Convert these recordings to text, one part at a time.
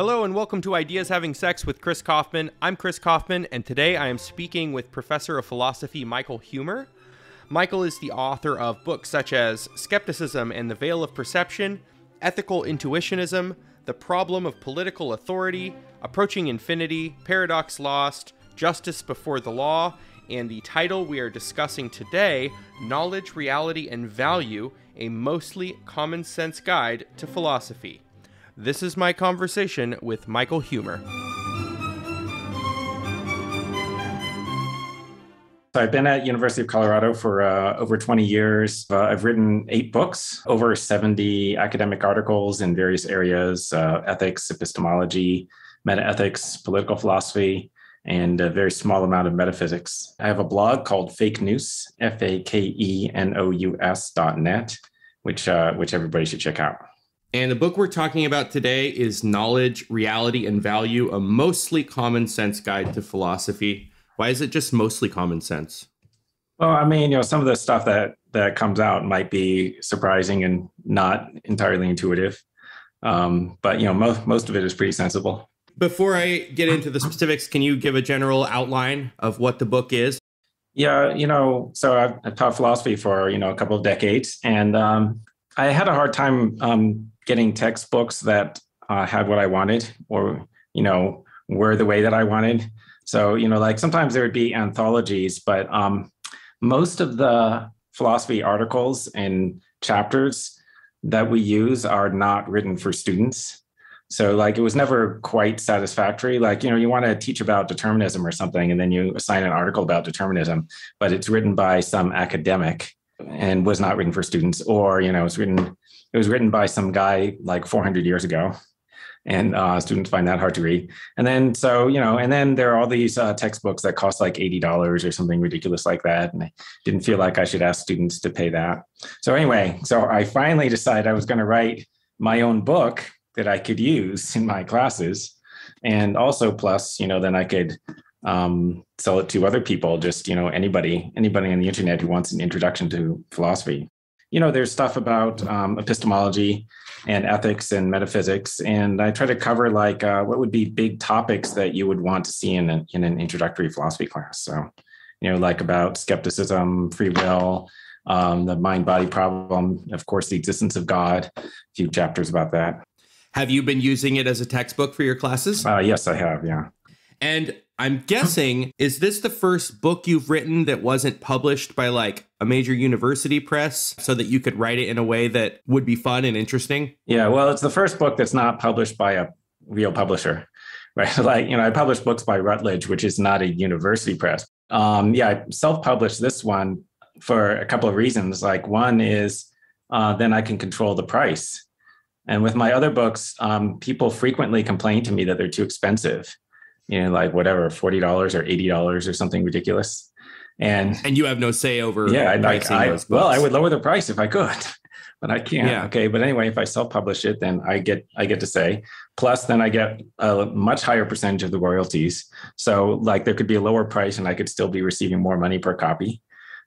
Hello and welcome to Ideas Having Sex with Chris Kaufman. I'm Chris Kaufman, and today I am speaking with Professor of Philosophy Michael Huemer. Michael is the author of books such as Skepticism and the Veil of Perception, Ethical Intuitionism, The Problem of Political Authority, Approaching Infinity, Paradox Lost, Justice Before the Law, and the title we are discussing today Knowledge, Reality, and Value A Mostly Common Sense Guide to Philosophy. This is my conversation with Michael Huemer. So I've been at University of Colorado for uh, over 20 years. Uh, I've written eight books, over 70 academic articles in various areas: uh, ethics, epistemology, metaethics, political philosophy, and a very small amount of metaphysics. I have a blog called Fake Nous, F A K E N O U S dot net, which uh, which everybody should check out. And the book we're talking about today is Knowledge, Reality, and Value, a mostly common sense guide to philosophy. Why is it just mostly common sense? Well, I mean, you know, some of the stuff that that comes out might be surprising and not entirely intuitive, um, but you know, most most of it is pretty sensible. Before I get into the specifics, can you give a general outline of what the book is? Yeah, you know, so I've, I've taught philosophy for you know a couple of decades, and um, I had a hard time um, getting textbooks that uh, had what I wanted, or you know, were the way that I wanted. So, you know, like sometimes there would be anthologies, but um, most of the philosophy articles and chapters that we use are not written for students. So, like, it was never quite satisfactory. Like, you know, you want to teach about determinism or something, and then you assign an article about determinism, but it's written by some academic and was not written for students, or, you know, it's written, it was written by some guy like 400 years ago and uh, students find that hard to read. And then, so you know, and then there are all these uh, textbooks that cost like eighty dollars or something ridiculous like that, and I didn't feel like I should ask students to pay that. So anyway, so I finally decided I was going to write my own book that I could use in my classes, and also plus, you know, then I could um, sell it to other people, just you know, anybody, anybody on the internet who wants an introduction to philosophy. You know, there's stuff about um, epistemology and ethics and metaphysics. And I try to cover like uh, what would be big topics that you would want to see in, a, in an introductory philosophy class. So, you know, like about skepticism, free will, um, the mind body problem, of course, the existence of God, a few chapters about that. Have you been using it as a textbook for your classes? Uh, yes, I have. Yeah. And I'm guessing, is this the first book you've written that wasn't published by like a major university press so that you could write it in a way that would be fun and interesting? Yeah, well, it's the first book that's not published by a real publisher, right? like, you know, I published books by Routledge, which is not a university press. Um, yeah, I self published this one for a couple of reasons. Like, one is uh, then I can control the price. And with my other books, um, people frequently complain to me that they're too expensive you know, like whatever, forty dollars or eighty dollars or something ridiculous. And and you have no say over yeah, like I well, I would lower the price if I could, but I can't. Yeah. Okay, but anyway, if I self-publish it, then I get I get to say. Plus, then I get a much higher percentage of the royalties. So, like, there could be a lower price, and I could still be receiving more money per copy,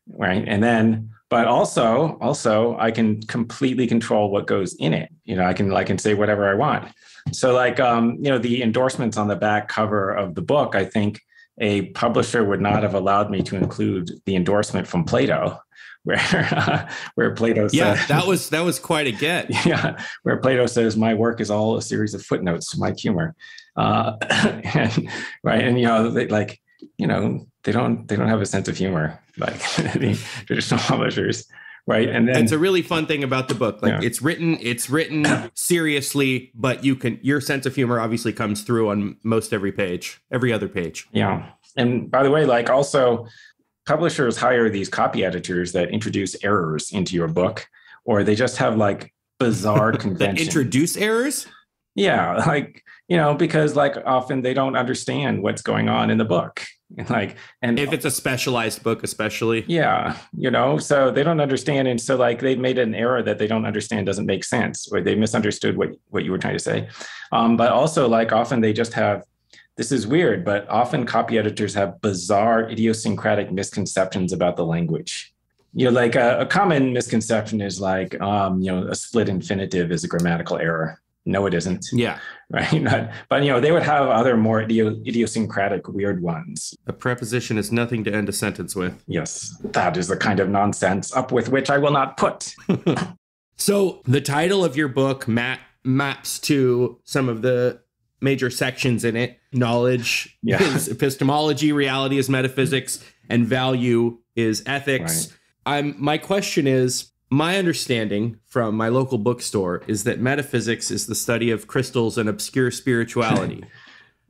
right? And then, but also, also, I can completely control what goes in it. You know, I can I can say whatever I want. So, like, um, you know, the endorsements on the back cover of the book, I think a publisher would not have allowed me to include the endorsement from Plato, where uh, where Plato says, "Yeah, that was that was quite a get." Yeah, where Plato says, "My work is all a series of footnotes to my Huemer," uh, and, right? And you know, they, like, you know, they don't they don't have a sense of humor. Like the traditional publishers right? And then it's a really fun thing about the book. Like yeah. it's written it's written seriously but you can your sense of humor obviously comes through on most every page every other page. Yeah. And by the way like also publishers hire these copy editors that introduce errors into your book or they just have like bizarre conventions that introduce errors? Yeah like you know because like often they don't understand what's going on in the book like and if it's a specialized book especially. Yeah you know so they don't understand and so like they've made an error that they don't understand doesn't make sense or they misunderstood what what you were trying to say. Um, but also like often they just have this is weird but often copy editors have bizarre idiosyncratic misconceptions about the language. You know like a, a common misconception is like um, you know a split infinitive is a grammatical error no, it isn't. Yeah. Right. But, but you know, they would have other more idiosyncratic, weird ones. A preposition is nothing to end a sentence with. Yes. That is the kind of nonsense up with which I will not put. so the title of your book, Matt, maps to some of the major sections in it. Knowledge yeah. is epistemology, reality is metaphysics, and value is ethics. Right. I'm my question is my understanding from my local bookstore is that metaphysics is the study of crystals and obscure spirituality.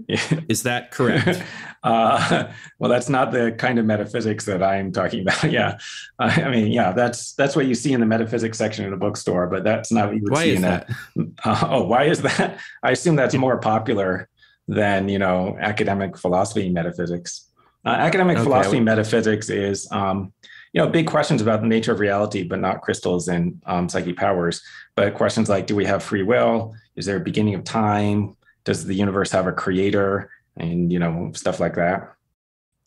yeah. Is that correct? Uh, well, that's not the kind of metaphysics that I'm talking about. yeah, uh, I mean, yeah, that's that's what you see in the metaphysics section in a bookstore, but that's not what you would why see in that. a. Uh, oh, why is that? I assume that's more popular than you know academic philosophy metaphysics. Uh, academic okay. philosophy metaphysics is um, you know big questions about the nature of reality but not crystals and um, psychic powers. But questions like do we have free will? Is there a beginning of time? Does the universe have a creator? And you know stuff like that.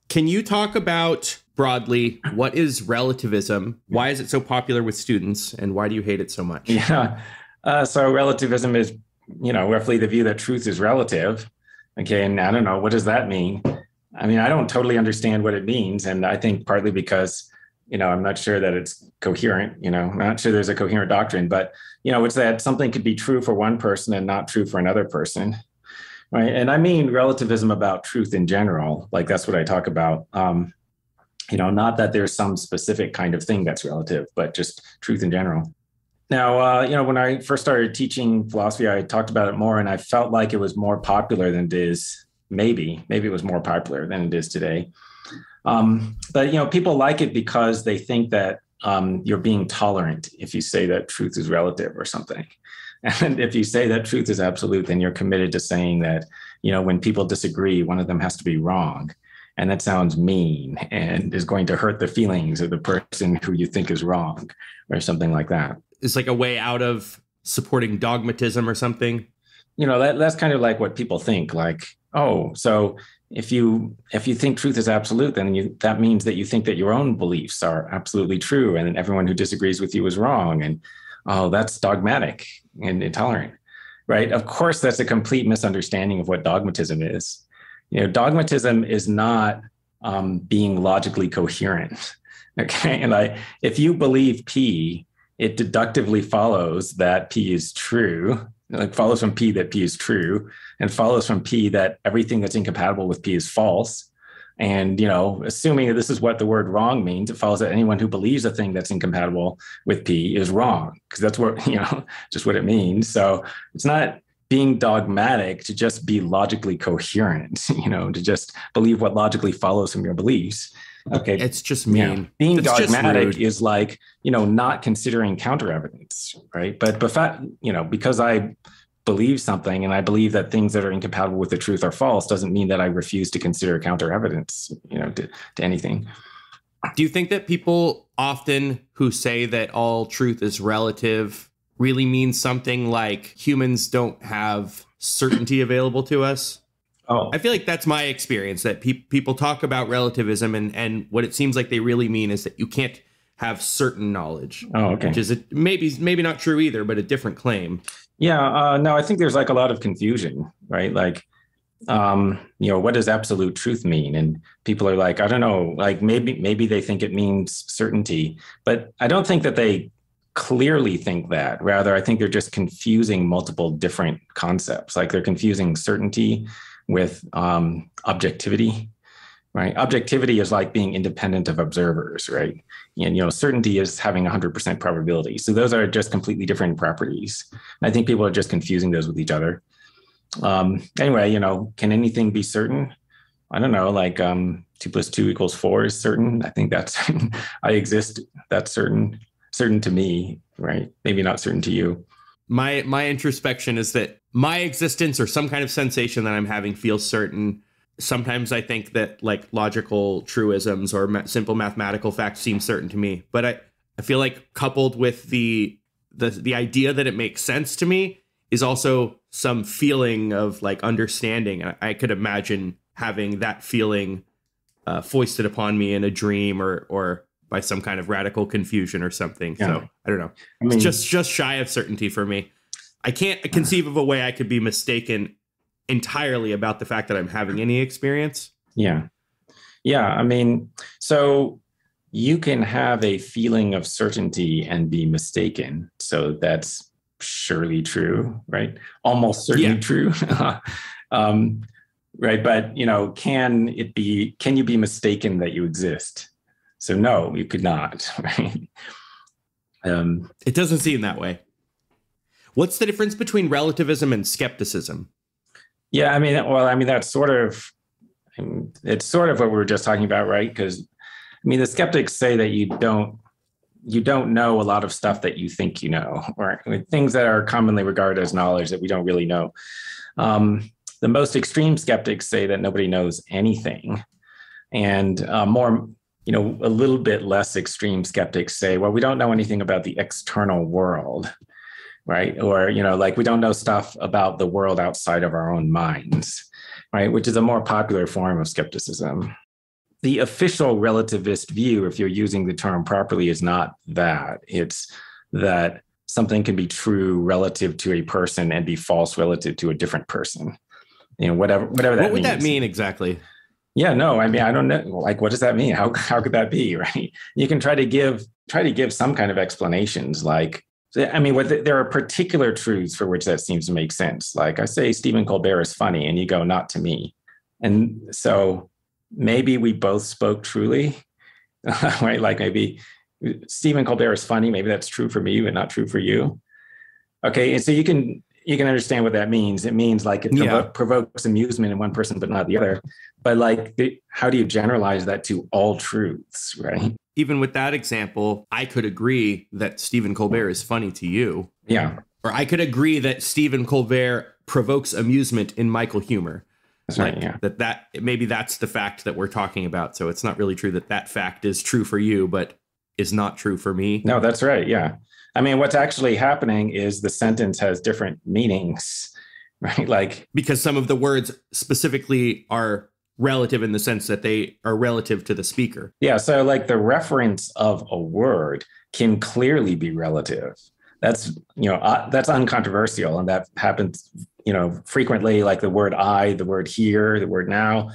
Can you talk about broadly what is relativism? Why is it so popular with students and why do you hate it so much? Yeah. Uh, so relativism is you know roughly the view that truth is relative. Okay and i don't know what does that mean? I mean i don't totally understand what it means and i think partly because you know, I'm not sure that it's coherent, you know, I'm not sure there's a coherent doctrine, but, you know, it's that something could be true for one person and not true for another person. Right. And I mean relativism about truth in general. Like that's what I talk about. Um, you know, not that there's some specific kind of thing that's relative, but just truth in general. Now, uh, you know, when I first started teaching philosophy, I talked about it more and I felt like it was more popular than it is. Maybe, maybe it was more popular than it is today. Um, but you know, people like it because they think that um, you're being tolerant if you say that truth is relative or something. And if you say that truth is absolute, then you're committed to saying that, you know, when people disagree, one of them has to be wrong. And that sounds mean and is going to hurt the feelings of the person who you think is wrong or something like that. It's like a way out of supporting dogmatism or something. You know, that, that's kind of like what people think like, oh, so if you if you think truth is absolute then you, that means that you think that your own beliefs are absolutely true and everyone who disagrees with you is wrong. And oh that's dogmatic and intolerant right? Of course that's a complete misunderstanding of what dogmatism is. You know dogmatism is not um, being logically coherent okay? And i if you believe p it deductively follows that p is true like follows from P that P is true and follows from P that everything that's incompatible with P is false. And, you know, assuming that this is what the word wrong means, it follows that anyone who believes a thing that's incompatible with P is wrong because that's what, you know, just what it means. So it's not being dogmatic to just be logically coherent, you know, to just believe what logically follows from your beliefs. Okay. It's just mean. Yeah. Being it's dogmatic is like, you know, not considering counter evidence, right? But but you know, because I believe something and I believe that things that are incompatible with the truth are false doesn't mean that I refuse to consider counter evidence, you know, to, to anything. Do you think that people often who say that all truth is relative really means something like humans don't have certainty available to us? Oh. I feel like that's my experience that pe- people talk about relativism and and what it seems like they really mean is that you can't have certain knowledge. Oh, okay. Which is a, maybe maybe not true either, but a different claim. Yeah, uh, no, I think there's like a lot of confusion, right? Like, um, you know, what does absolute truth mean? And people are like, I don't know, like maybe maybe they think it means certainty, but I don't think that they clearly think that. Rather, I think they're just confusing multiple different concepts. Like they're confusing certainty with um, objectivity right? Objectivity is like being independent of observers right? And you know certainty is having 100% probability. So those are just completely different properties. I think people are just confusing those with each other. Um, anyway you know can anything be certain? I don't know like um, 2 plus 2 equals 4 is certain. I think that's i exist that's certain certain to me right? Maybe not certain to you my my introspection is that my existence or some kind of sensation that I'm having feels certain. Sometimes I think that like logical truisms or ma- simple mathematical facts seem certain to me, but I I feel like coupled with the the the idea that it makes sense to me is also some feeling of like understanding. I, I could imagine having that feeling uh, foisted upon me in a dream or or by some kind of radical confusion or something. Yeah. So I don't know. I mean, it's just just shy of certainty for me. I can't conceive of a way I could be mistaken entirely about the fact that I'm having any experience. Yeah. Yeah. I mean, so you can have a feeling of certainty and be mistaken. So that's surely true, right? Almost certainly yeah. true. um, right. But, you know, can it be, can you be mistaken that you exist? So no, you could not, right? Um, it doesn't seem that way. What's the difference between relativism and skepticism? Yeah, I mean, well, I mean, that's sort of, it's sort of what we were just talking about, right? Because, I mean, the skeptics say that you don't, you don't know a lot of stuff that you think you know, or I mean, things that are commonly regarded as knowledge that we don't really know. Um, the most extreme skeptics say that nobody knows anything, and uh, more, you know, a little bit less extreme skeptics say, well, we don't know anything about the external world right? Or, you know, like we don't know stuff about the world outside of our own minds, right? Which is a more popular form of skepticism. The official relativist view, if you're using the term properly, is not that. It's that something can be true relative to a person and be false relative to a different person. You know, whatever, whatever that What would means. that mean exactly? Yeah, no, I mean, I don't know. Like, what does that mean? How, how could that be, right? You can try to give, try to give some kind of explanations like, I mean, what the, there are particular truths for which that seems to make sense. Like I say, Stephen Colbert is funny, and you go, not to me. And so maybe we both spoke truly, right? Like maybe Stephen Colbert is funny. Maybe that's true for me, but not true for you. Okay, and so you can you can understand what that means. It means like it provo- yeah. provokes amusement in one person, but not the other. But like, the, how do you generalize that to all truths, right? even with that example, I could agree that Stephen Colbert is funny to you. Yeah. Or I could agree that Stephen Colbert provokes amusement in Michael Huemer. That's like, right. Yeah. That that maybe that's the fact that we're talking about. So it's not really true that that fact is true for you, but is not true for me. No, that's right. Yeah. I mean, what's actually happening is the sentence has different meanings, right? Like because some of the words specifically are relative in the sense that they are relative to the speaker. Yeah. So, like the reference of a word can clearly be relative. That's you know uh, that's uncontroversial, and that happens you know frequently. Like the word "I," the word "here," the word "now."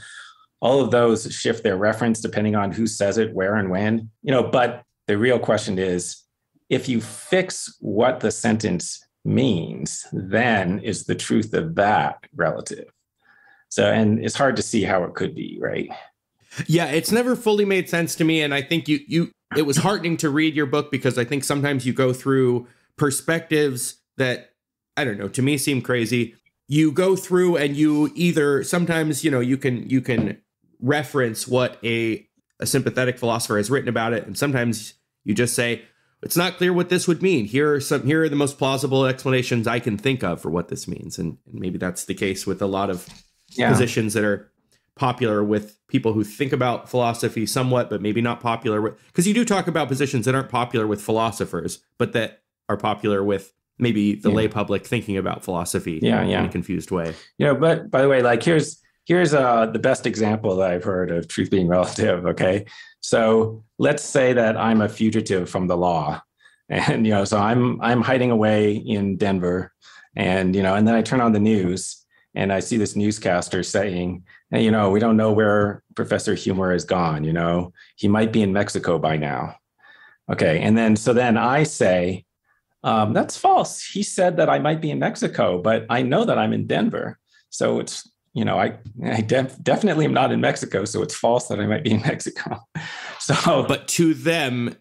All of those shift their reference depending on who says it, where, and when. You know, but the real question is, if you fix what the sentence means, then is the truth of that relative? So, and it's hard to see how it could be, right? Yeah, it's never fully made sense to me. And I think you, you, it was heartening to read your book because I think sometimes you go through perspectives that, I don't know, to me seem crazy. You go through and you either sometimes, you know, you can, you can reference what a, a sympathetic philosopher has written about it. And sometimes you just say, it's not clear what this would mean. Here are some here are the most plausible explanations I can think of for what this means. And, and maybe that's the case with a lot of yeah. positions that are popular with people who think about philosophy somewhat, but maybe not popular with because you do talk about positions that aren't popular with philosophers, but that are popular with maybe the yeah. lay public thinking about philosophy yeah, yeah. in a confused way. You know, but by the way, like here's here's uh the best example that I've heard of truth being relative. Okay. So let's say that I'm a fugitive from the law. And you know, so I'm I'm hiding away in Denver and you know, and then I turn on the news and I see this newscaster saying, hey, you know, we don't know where Professor Huemer has gone. You know, he might be in Mexico by now. Okay. And then, so then I say, um, that's false. He said that I might be in Mexico, but I know that I'm in Denver. So it's, you know, I, I def- definitely am not in Mexico. So it's false that I might be in Mexico. so, but to them,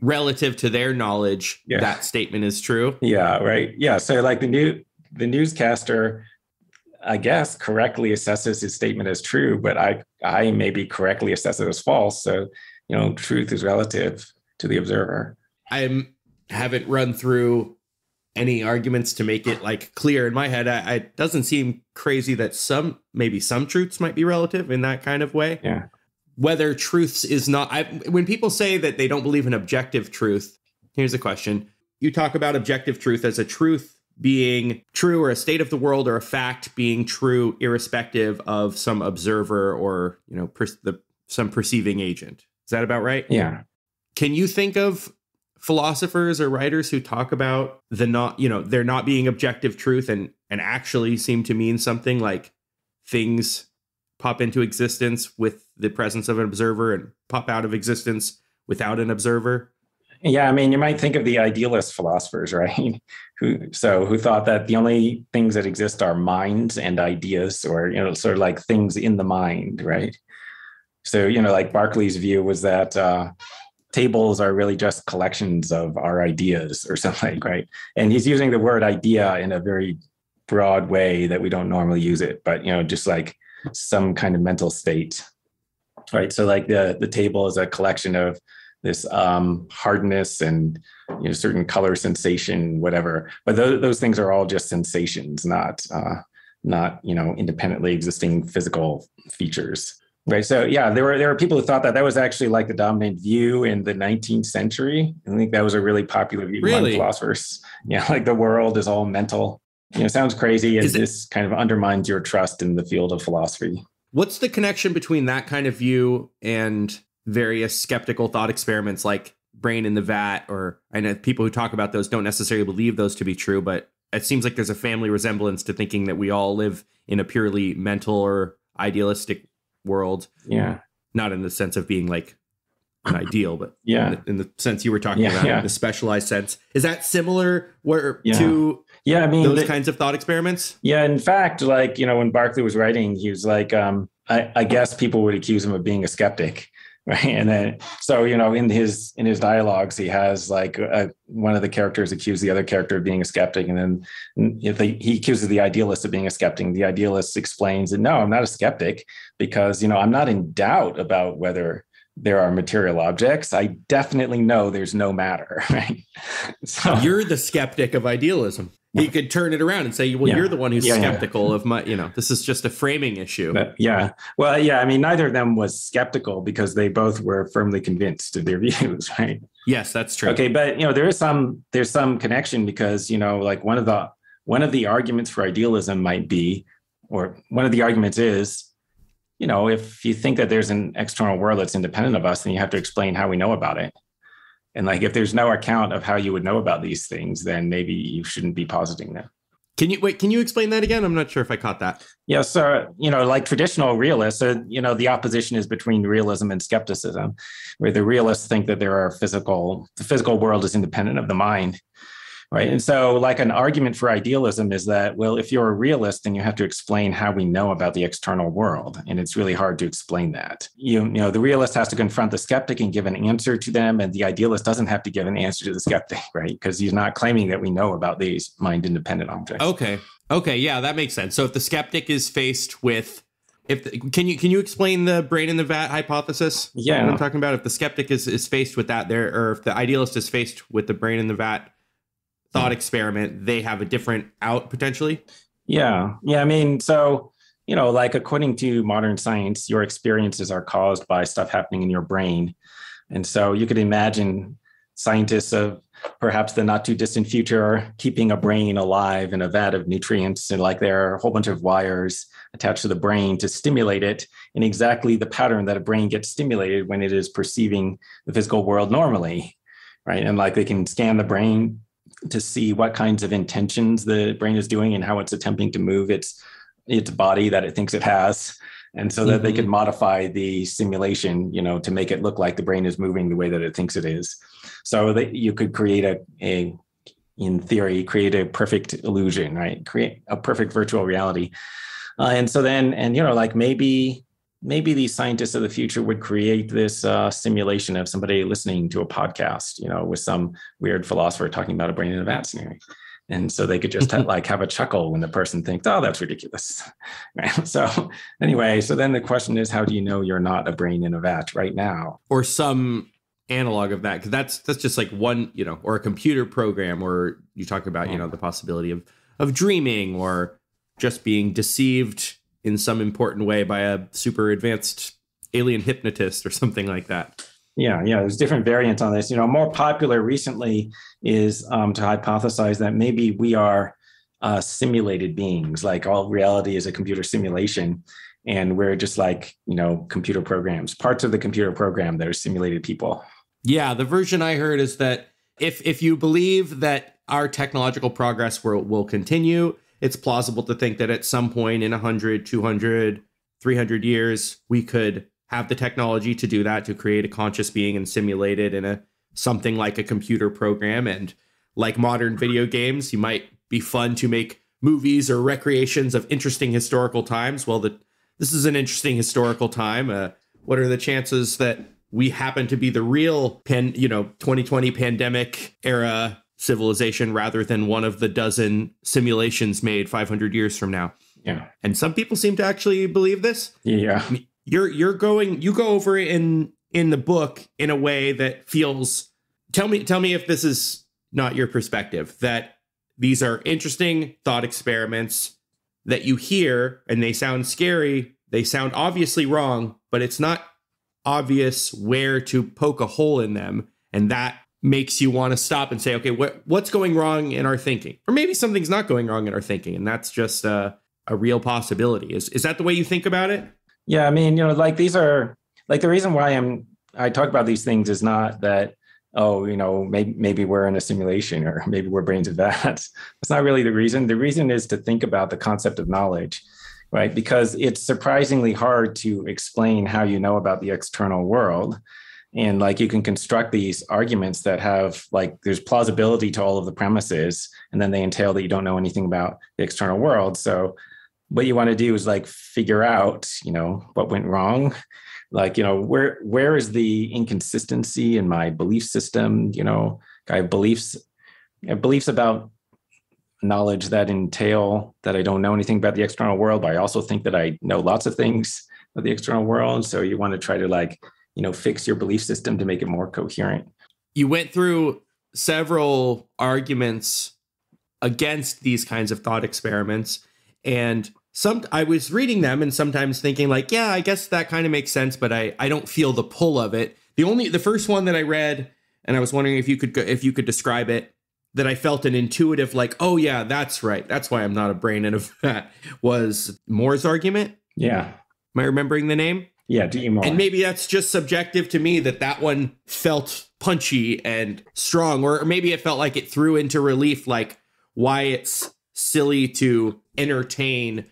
relative to their knowledge, yeah. that statement is true. Yeah. Right. Yeah. So like the new, the newscaster I guess, correctly assesses his statement as true, but I I maybe correctly assess it as false. So, you know, truth is relative to the observer. I haven't run through any arguments to make it like clear in my head. I, it doesn't seem crazy that some maybe some truths might be relative in that kind of way. Yeah. Whether truths is not. I, when people say that they don't believe in objective truth, here's a question: You talk about objective truth as a truth being true or a state of the world or a fact being true irrespective of some observer or you know per- the some perceiving agent is that about right yeah can you think of philosophers or writers who talk about the not, you know, they're not being objective truth and and actually seem to mean something like things pop into existence with the presence of an observer and pop out of existence without an observer. Yeah, I mean, you might think of the idealist philosophers, right? who so who thought that the only things that exist are minds and ideas, or you know, sort of like things in the mind, right? So you know, like Berkeley's view was that uh, tables are really just collections of our ideas or something, right? And he's using the word idea in a very broad way that we don't normally use it, but you know, just like some kind of mental state, right? So like the the table is a collection of this um, hardness and you know certain color sensation, whatever. But those, those things are all just sensations, not uh, not you know independently existing physical features. Right. So yeah, there were there were people who thought that that was actually like the dominant view in the 19th century. I think that was a really popular view really? among philosophers. Yeah, like the world is all mental. You know, sounds crazy, and this kind of undermines your trust in the field of philosophy. What's the connection between that kind of view and various skeptical thought experiments like brain in the vat or i know people who talk about those don't necessarily believe those to be true but it seems like there's a family resemblance to thinking that we all live in a purely mental or idealistic world. Yeah. Not in the sense of being like an ideal but yeah. in the, in the sense you were talking yeah, about yeah. the specialized sense. Is that similar where yeah. to yeah i mean those the, kinds of thought experiments? Yeah in fact like you know when berkeley was writing he was like um I, I guess people would accuse him of being a skeptic right and then so you know in his in his dialogues he has like a, one of the characters accuse the other character of being a skeptic and then mm, if they, he accuses the idealist of being a skeptic the idealist explains that no i'm not a skeptic because you know i'm not in doubt about whether there are material objects. I definitely know there's no matter. Right? So you're the skeptic of idealism he could turn it around and say, "Well, yeah. you're the one who's yeah, skeptical yeah. of my, you know, this is just a framing issue." But, yeah, well, yeah. I mean, neither of them was skeptical because they both were firmly convinced of their views, right? Yes, that's true. Okay, but you know, there is some there's some connection because you know, like one of the one of the arguments for idealism might be, or one of the arguments is, you know, if you think that there's an external world that's independent of us, then you have to explain how we know about it. And like if there's no account of how you would know about these things, then maybe you shouldn't be positing them. Can you wait? Can you explain that again? I'm not sure if I caught that. Yeah, so you know, like traditional realists, so you know, the opposition is between realism and skepticism, where the realists think that there are physical, the physical world is independent of the mind, right? And so like an argument for idealism is that well if you're a realist then you have to explain how we know about the external world and it's really hard to explain that. You, you know the realist has to confront the skeptic and give an answer to them and the idealist doesn't have to give an answer to the skeptic right? Because he's not claiming that we know about these mind independent objects. Okay. Okay yeah that makes sense. So if the skeptic is faced with if the, can you can you explain the brain in the vat hypothesis? Yeah, I'm talking about? If the skeptic is is faced with that there, or if the idealist is faced with the brain in the vat thought experiment, they have a different out potentially? Yeah. Yeah. I mean, so, you know, like according to modern science, your experiences are caused by stuff happening in your brain. And so you could imagine scientists of perhaps the not too distant future keeping a brain alive in a vat of nutrients and like there are a whole bunch of wires attached to the brain to stimulate it in exactly the pattern that a brain gets stimulated when it is perceiving the physical world normally right and like they can scan the brain to see what kinds of intentions the brain is doing and how it's attempting to move its its body that it thinks it has. And so that mm-hmm. they could modify the simulation you know to make it look like the brain is moving the way that it thinks it is. So that you could create a, a in theory create a perfect illusion right? Create a perfect virtual reality. Uh, and so then and you know like maybe maybe these scientists of the future would create this uh, simulation of somebody listening to a podcast, you know, with some weird philosopher talking about a brain in a vat scenario. And so they could just have, like have a chuckle when the person thinks, "Oh, that's ridiculous." Right? So anyway, so then the question is, how do you know you're not a brain in a vat right now, or some analog of that? Because that's that's just like one, you know, or a computer program, or you talk about, yeah. you know, the possibility of of dreaming or just being deceived in some important way by a super advanced alien hypnotist or something like that. Yeah, yeah, there's different variants on this. You know, more popular recently is um, to hypothesize that maybe we are uh, simulated beings, like all reality is a computer simulation, and we're just like you know computer programs, parts of the computer program that are simulated people. Yeah, the version I heard is that if if you believe that our technological progress will, will continue, it's plausible to think that at some point in 100, 200, 300 years, we could have the technology to do that, to create a conscious being and simulate it in a something like a computer program. And like modern video games, you might be fun to make movies or recreations of interesting historical times. Well, the, this is an interesting historical time. Uh, what are the chances that we happen to be the real pen, you know, 2020 pandemic era civilization rather than one of the dozen simulations made 500 years from now. Yeah. And some people seem to actually believe this. Yeah. You're you're going you go over in in the book in a way that feels tell me tell me if this is not your perspective that these are interesting thought experiments that you hear and they sound scary, they sound obviously wrong, but it's not obvious where to poke a hole in them and that makes you want to stop and say, okay, what what's going wrong in our thinking? Or maybe something's not going wrong in our thinking, and that's just a, a real possibility. Is is that the way you think about it? Yeah, I mean, you know, like these are like the reason why I'm I talk about these things is not that oh, you know, maybe maybe we're in a simulation or maybe we're brains of that. That's not really the reason. The reason is to think about the concept of knowledge, right? Because it's surprisingly hard to explain how you know about the external world and like you can construct these arguments that have like there's plausibility to all of the premises and then they entail that you don't know anything about the external world. So what you want to do is like figure out you know what went wrong. Like you know where where is the inconsistency in my belief system? You know i have beliefs I have beliefs about knowledge that entail that i don't know anything about the external world but i also think that i know lots of things of the external world. So you want to try to like you know fix your belief system to make it more coherent. You went through several arguments against these kinds of thought experiments and some I was reading them and sometimes thinking like yeah I guess that kind of makes sense but I I don't feel the pull of it. The only the first one that I read and I was wondering if you could if you could describe it that I felt an intuitive like oh yeah that's right. That's why I'm not a brain in a vat was Moore's argument. Yeah. Am I remembering the name yeah. And maybe that's just subjective to me that that one felt punchy and strong, or maybe it felt like it threw into relief like why it's silly to entertain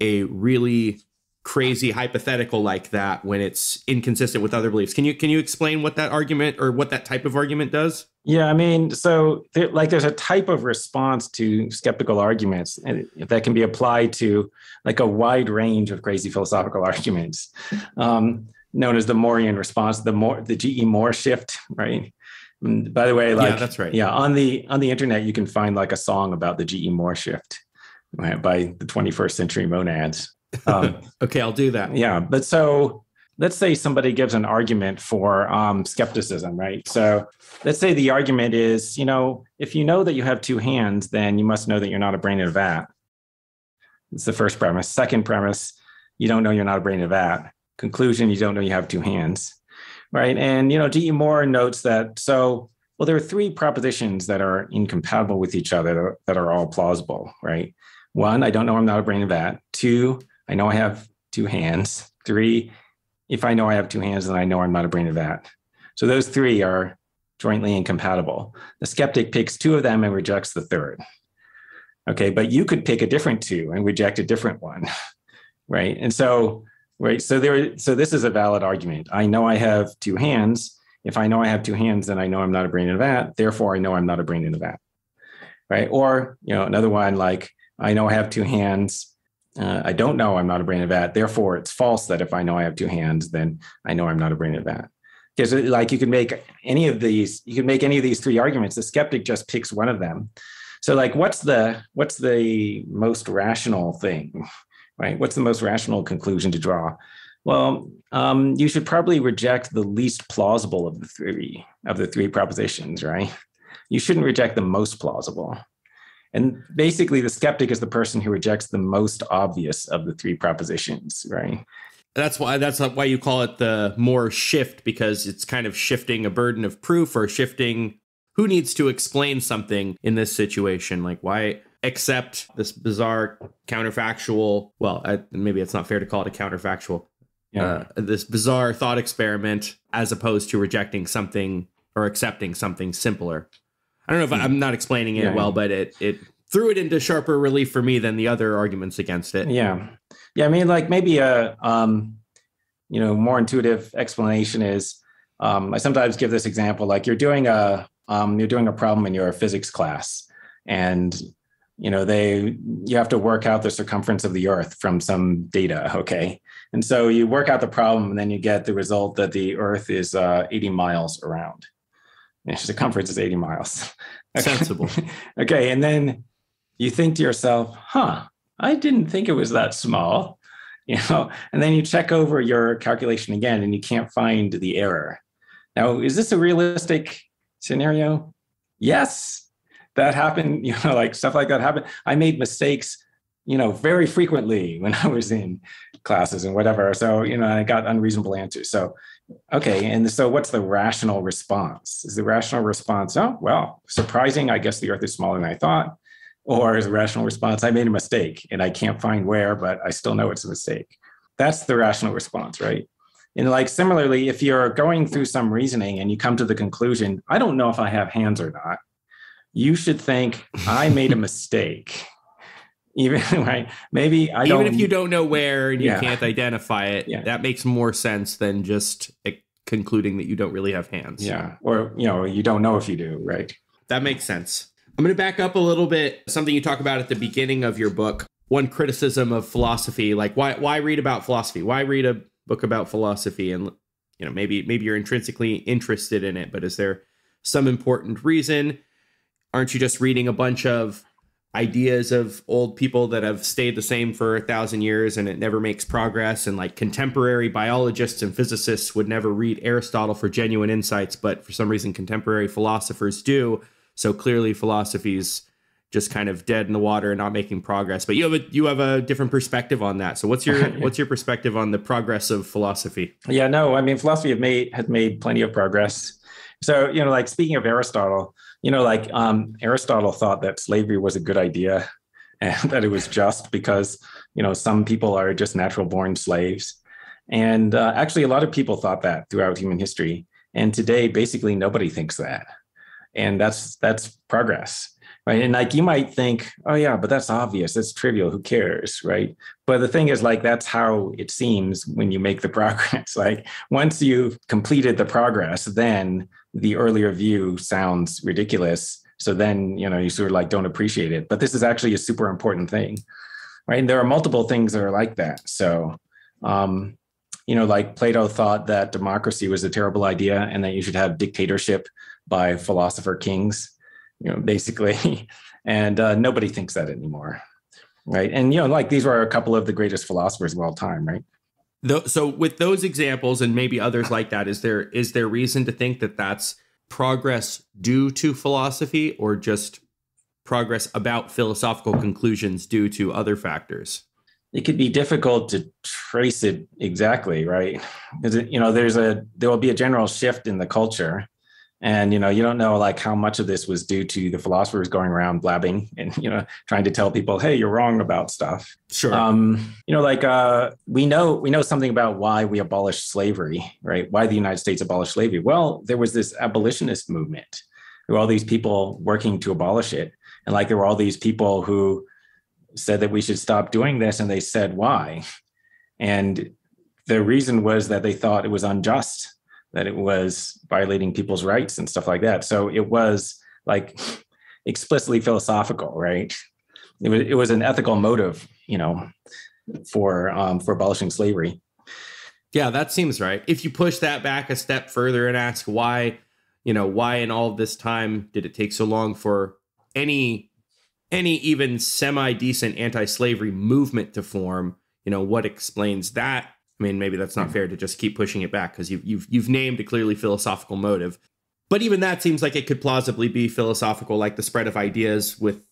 a really crazy hypothetical like that when it's inconsistent with other beliefs. Can you can you explain what that argument or what that type of argument does? Yeah, I mean, so there, like there's a type of response to skeptical arguments that can be applied to like a wide range of crazy philosophical arguments, um, known as the Moorean response, the Moore the GE Moore shift, right? And by the way, like yeah, that's right. Yeah, on the on the internet, you can find like a song about the GE Moore shift by the 21st Century Monads. Um, okay, I'll do that. Yeah, but so let's say somebody gives an argument for um, skepticism, right? So let's say the argument is, you know, if you know that you have two hands, then you must know that you're not a brain in a vat. It's the first premise. Second premise, you don't know you're not a brain in a vat. Conclusion, you don't know you have two hands, right? And, you know, G.E. Moore notes that, so, well, there are three propositions that are incompatible with each other that are all plausible, right? One, I don't know I'm not a brain in a vat. Two, I know I have two hands. Three, if I know I have two hands, then I know I'm not a brain of that. So those three are jointly incompatible. The skeptic picks two of them and rejects the third. Okay, but you could pick a different two and reject a different one, right? And so, right, so there, so this is a valid argument. I know I have two hands. If I know I have two hands, then I know I'm not a brain in a vat. Therefore, I know I'm not a brain in a vat, right? Or you know, another one like I know I have two hands uh, I don't know I'm not a brain of vat. Therefore, it's false that if I know I have two hands, then I know I'm not a brain of vat. Because like you can make any of these, you can make any of these three arguments. The skeptic just picks one of them. So like, what's the what's the most rational thing, right? What's the most rational conclusion to draw? Well, um, you should probably reject the least plausible of the three of the three propositions, right? You shouldn't reject the most plausible. And basically, the skeptic is the person who rejects the most obvious of the three propositions, right? That's why that's why you call it the Moore shift because it's kind of shifting a burden of proof or shifting who needs to explain something in this situation. Like why accept this bizarre counterfactual? Well, I, maybe it's not fair to call it a counterfactual. Yeah. Uh, this bizarre thought experiment as opposed to rejecting something or accepting something simpler. I don't know if I, am not explaining it yeah. well, but it it threw it into sharper relief for me than the other arguments against it. Yeah, yeah. I mean, like maybe a um, you know more intuitive explanation is um, I sometimes give this example like you're doing a um, you're doing a problem in your physics class, and you know they you have to work out the circumference of the Earth from some data. Okay, and so you work out the problem, and then you get the result that the Earth is uh, 80 miles around. And circumference is 80 miles. Okay. Sensible. okay, and then you think to yourself, "Huh, I didn't think it was that small." You know, and then you check over your calculation again, and you can't find the error. Now, is this a realistic scenario? Yes, that happened. You know, like stuff like that happened. I made mistakes, you know, very frequently when I was in classes and whatever. So, you know, I got unreasonable answers. So, okay. And so, what's the rational response? Is the rational response, oh, well, surprising. I guess the earth is smaller than I thought. Or is the rational response, I made a mistake and I can't find where, but I still know it's a mistake. That's the rational response, right? And like similarly, if you're going through some reasoning and you come to the conclusion, I don't know if I have hands or not, you should think I made a mistake. Even right, maybe I even if you don't know where and you yeah. can't identify it, yeah. that makes more sense than just eh, concluding that you don't really have hands. Yeah, or you know, you don't know if you do. Right. That makes sense. I'm going to back up a little bit. Something you talk about at the beginning of your book. One criticism of philosophy, like why why read about philosophy? Why read a book about philosophy and you know maybe maybe you're intrinsically interested in it but is there some important reason aren't you just reading a bunch of ideas of old people that have stayed the same for a thousand years and it never makes progress and like contemporary biologists and physicists would never read aristotle for genuine insights but for some reason contemporary philosophers do so clearly philosophy's just kind of dead in the water and not making progress. But you have a you have a different perspective on that. So what's your what's your perspective on the progress of philosophy? Yeah, no, I mean philosophy have made has made plenty of progress. So you know, like speaking of Aristotle, you know, like um, Aristotle thought that slavery was a good idea and that it was just because you know some people are just natural born slaves, and uh, actually a lot of people thought that throughout human history. And today, basically nobody thinks that, and that's that's progress right? And like you might think oh yeah but that's obvious. That's trivial. Who cares? Right? But the thing is like that's how it seems when you make the progress. Like once you've completed the progress then the earlier view sounds ridiculous so then you know you sort of like don't appreciate it but this is actually a super important thing right and there are multiple things that are like that so um you know like plato thought that democracy was a terrible idea and that you should have dictatorship by philosopher kings you know, basically. and uh, nobody thinks that anymore, right? And you know, like these were a couple of the greatest philosophers of all time, right? So, with those examples and maybe others like that, is there is there reason to think that that's progress due to philosophy, or just progress about philosophical conclusions due to other factors? It could be difficult to trace it exactly, right? Because you know, there's a there will be a general shift in the culture, and you know you don't know like how much of this was due to the philosophers going around blabbing and you know trying to tell people hey you're wrong about stuff. Sure. Um you know like uh we know we know something about why we abolished slavery right? Why the united states abolished slavery. Well there was this abolitionist movement there were all these people working to abolish it. And like there were all these people who said that we should stop doing this and they said why. And the reason was that they thought it was unjust that it was violating people's rights and stuff like that. So it was like explicitly philosophical, right? It was it was an ethical motive, you know, for um, for abolishing slavery. Yeah, that seems right. If you push that back a step further and ask why, you know, why in all this time did it take so long for any any even semi decent anti-slavery movement to form? You know, what explains that? I mean, maybe that's not fair to just keep pushing it back because you've you've you've named a clearly philosophical motive. But even that seems like it could plausibly be philosophical, like the spread of ideas with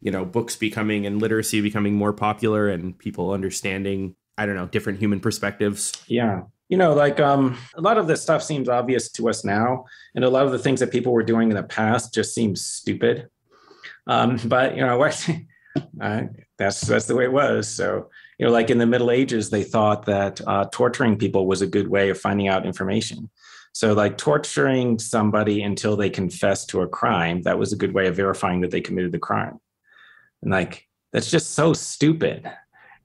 you know books becoming and literacy becoming more popular and people understanding I don't know different human perspectives. Yeah, you know, like um, a lot of this stuff seems obvious to us now, and a lot of the things that people were doing in the past just seems stupid. Um, but you know uh, that's that's the way it was. So you know, like in the Middle Ages, they thought that uh, torturing people was a good way of finding out information. So, like torturing somebody until they confessed to a crime, that was a good way of verifying that they committed the crime. And like, that's just so stupid.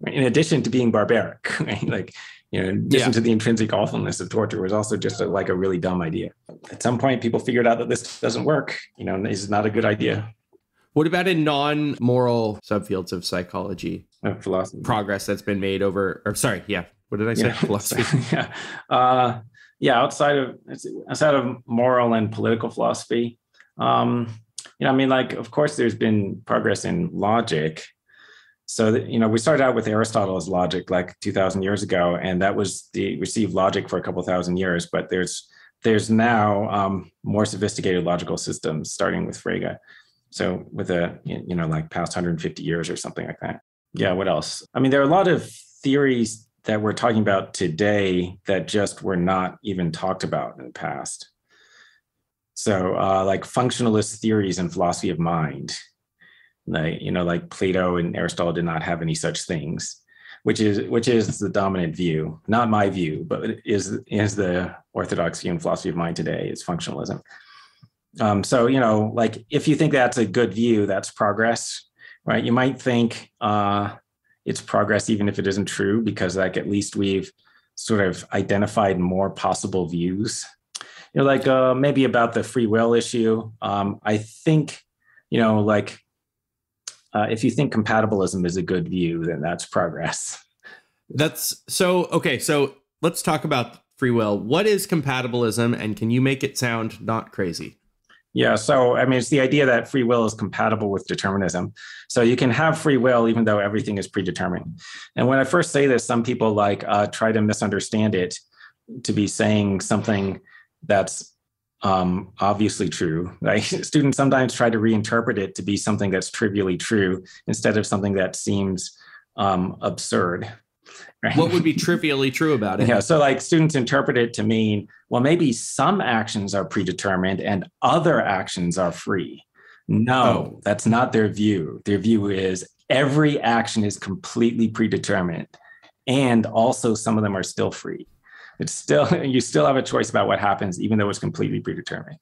In addition to being barbaric, right? like, you know, in addition yeah. to the intrinsic awfulness of torture, was also just a, like a really dumb idea. At some point, people figured out that this doesn't work. You know, this is not a good idea. What about in non-moral subfields of psychology? Uh, philosophy. Progress that's been made over, or sorry, yeah. What did I say? Yeah. philosophy. yeah. Uh, yeah. Outside of outside of moral and political philosophy, um, you know, I mean, like, of course, there's been progress in logic. So, that, you know, we started out with Aristotle's logic like 2,000 years ago, and that was the received logic for a couple thousand years. But there's there's now um, more sophisticated logical systems, starting with Frege. So with a, you know, like past 150 years or something like that. Yeah, what else? I mean, there are a lot of theories that we're talking about today that just were not even talked about in the past. So, uh, like functionalist theories in philosophy of mind, like you know, like Plato and Aristotle did not have any such things, which is which is the dominant view. Not my view, but is is the orthodox view in philosophy of mind today is functionalism. Um, so, you know, like if you think that's a good view, that's progress, right? You might think uh, it's progress even if it isn't true, because like at least we've sort of identified more possible views. You know, like uh, maybe about the free will issue. Um, I think, you know, like uh, if you think compatibilism is a good view, then that's progress. That's so okay. So let's talk about free will. What is compatibilism, and can you make it sound not crazy? Yeah, so I mean, it's the idea that free will is compatible with determinism. So you can have free will even though everything is predetermined. And when I first say this, some people like uh, try to misunderstand it to be saying something that's um, obviously true. Students sometimes try to reinterpret it to be something that's trivially true instead of something that seems um, absurd. Right? What would be trivially true about it? Yeah. So, like, students interpret it to mean, well, maybe some actions are predetermined and other actions are free. No, oh. that's not their view. Their view is every action is completely predetermined, and also some of them are still free. It's still, you still have a choice about what happens, even though it's completely predetermined.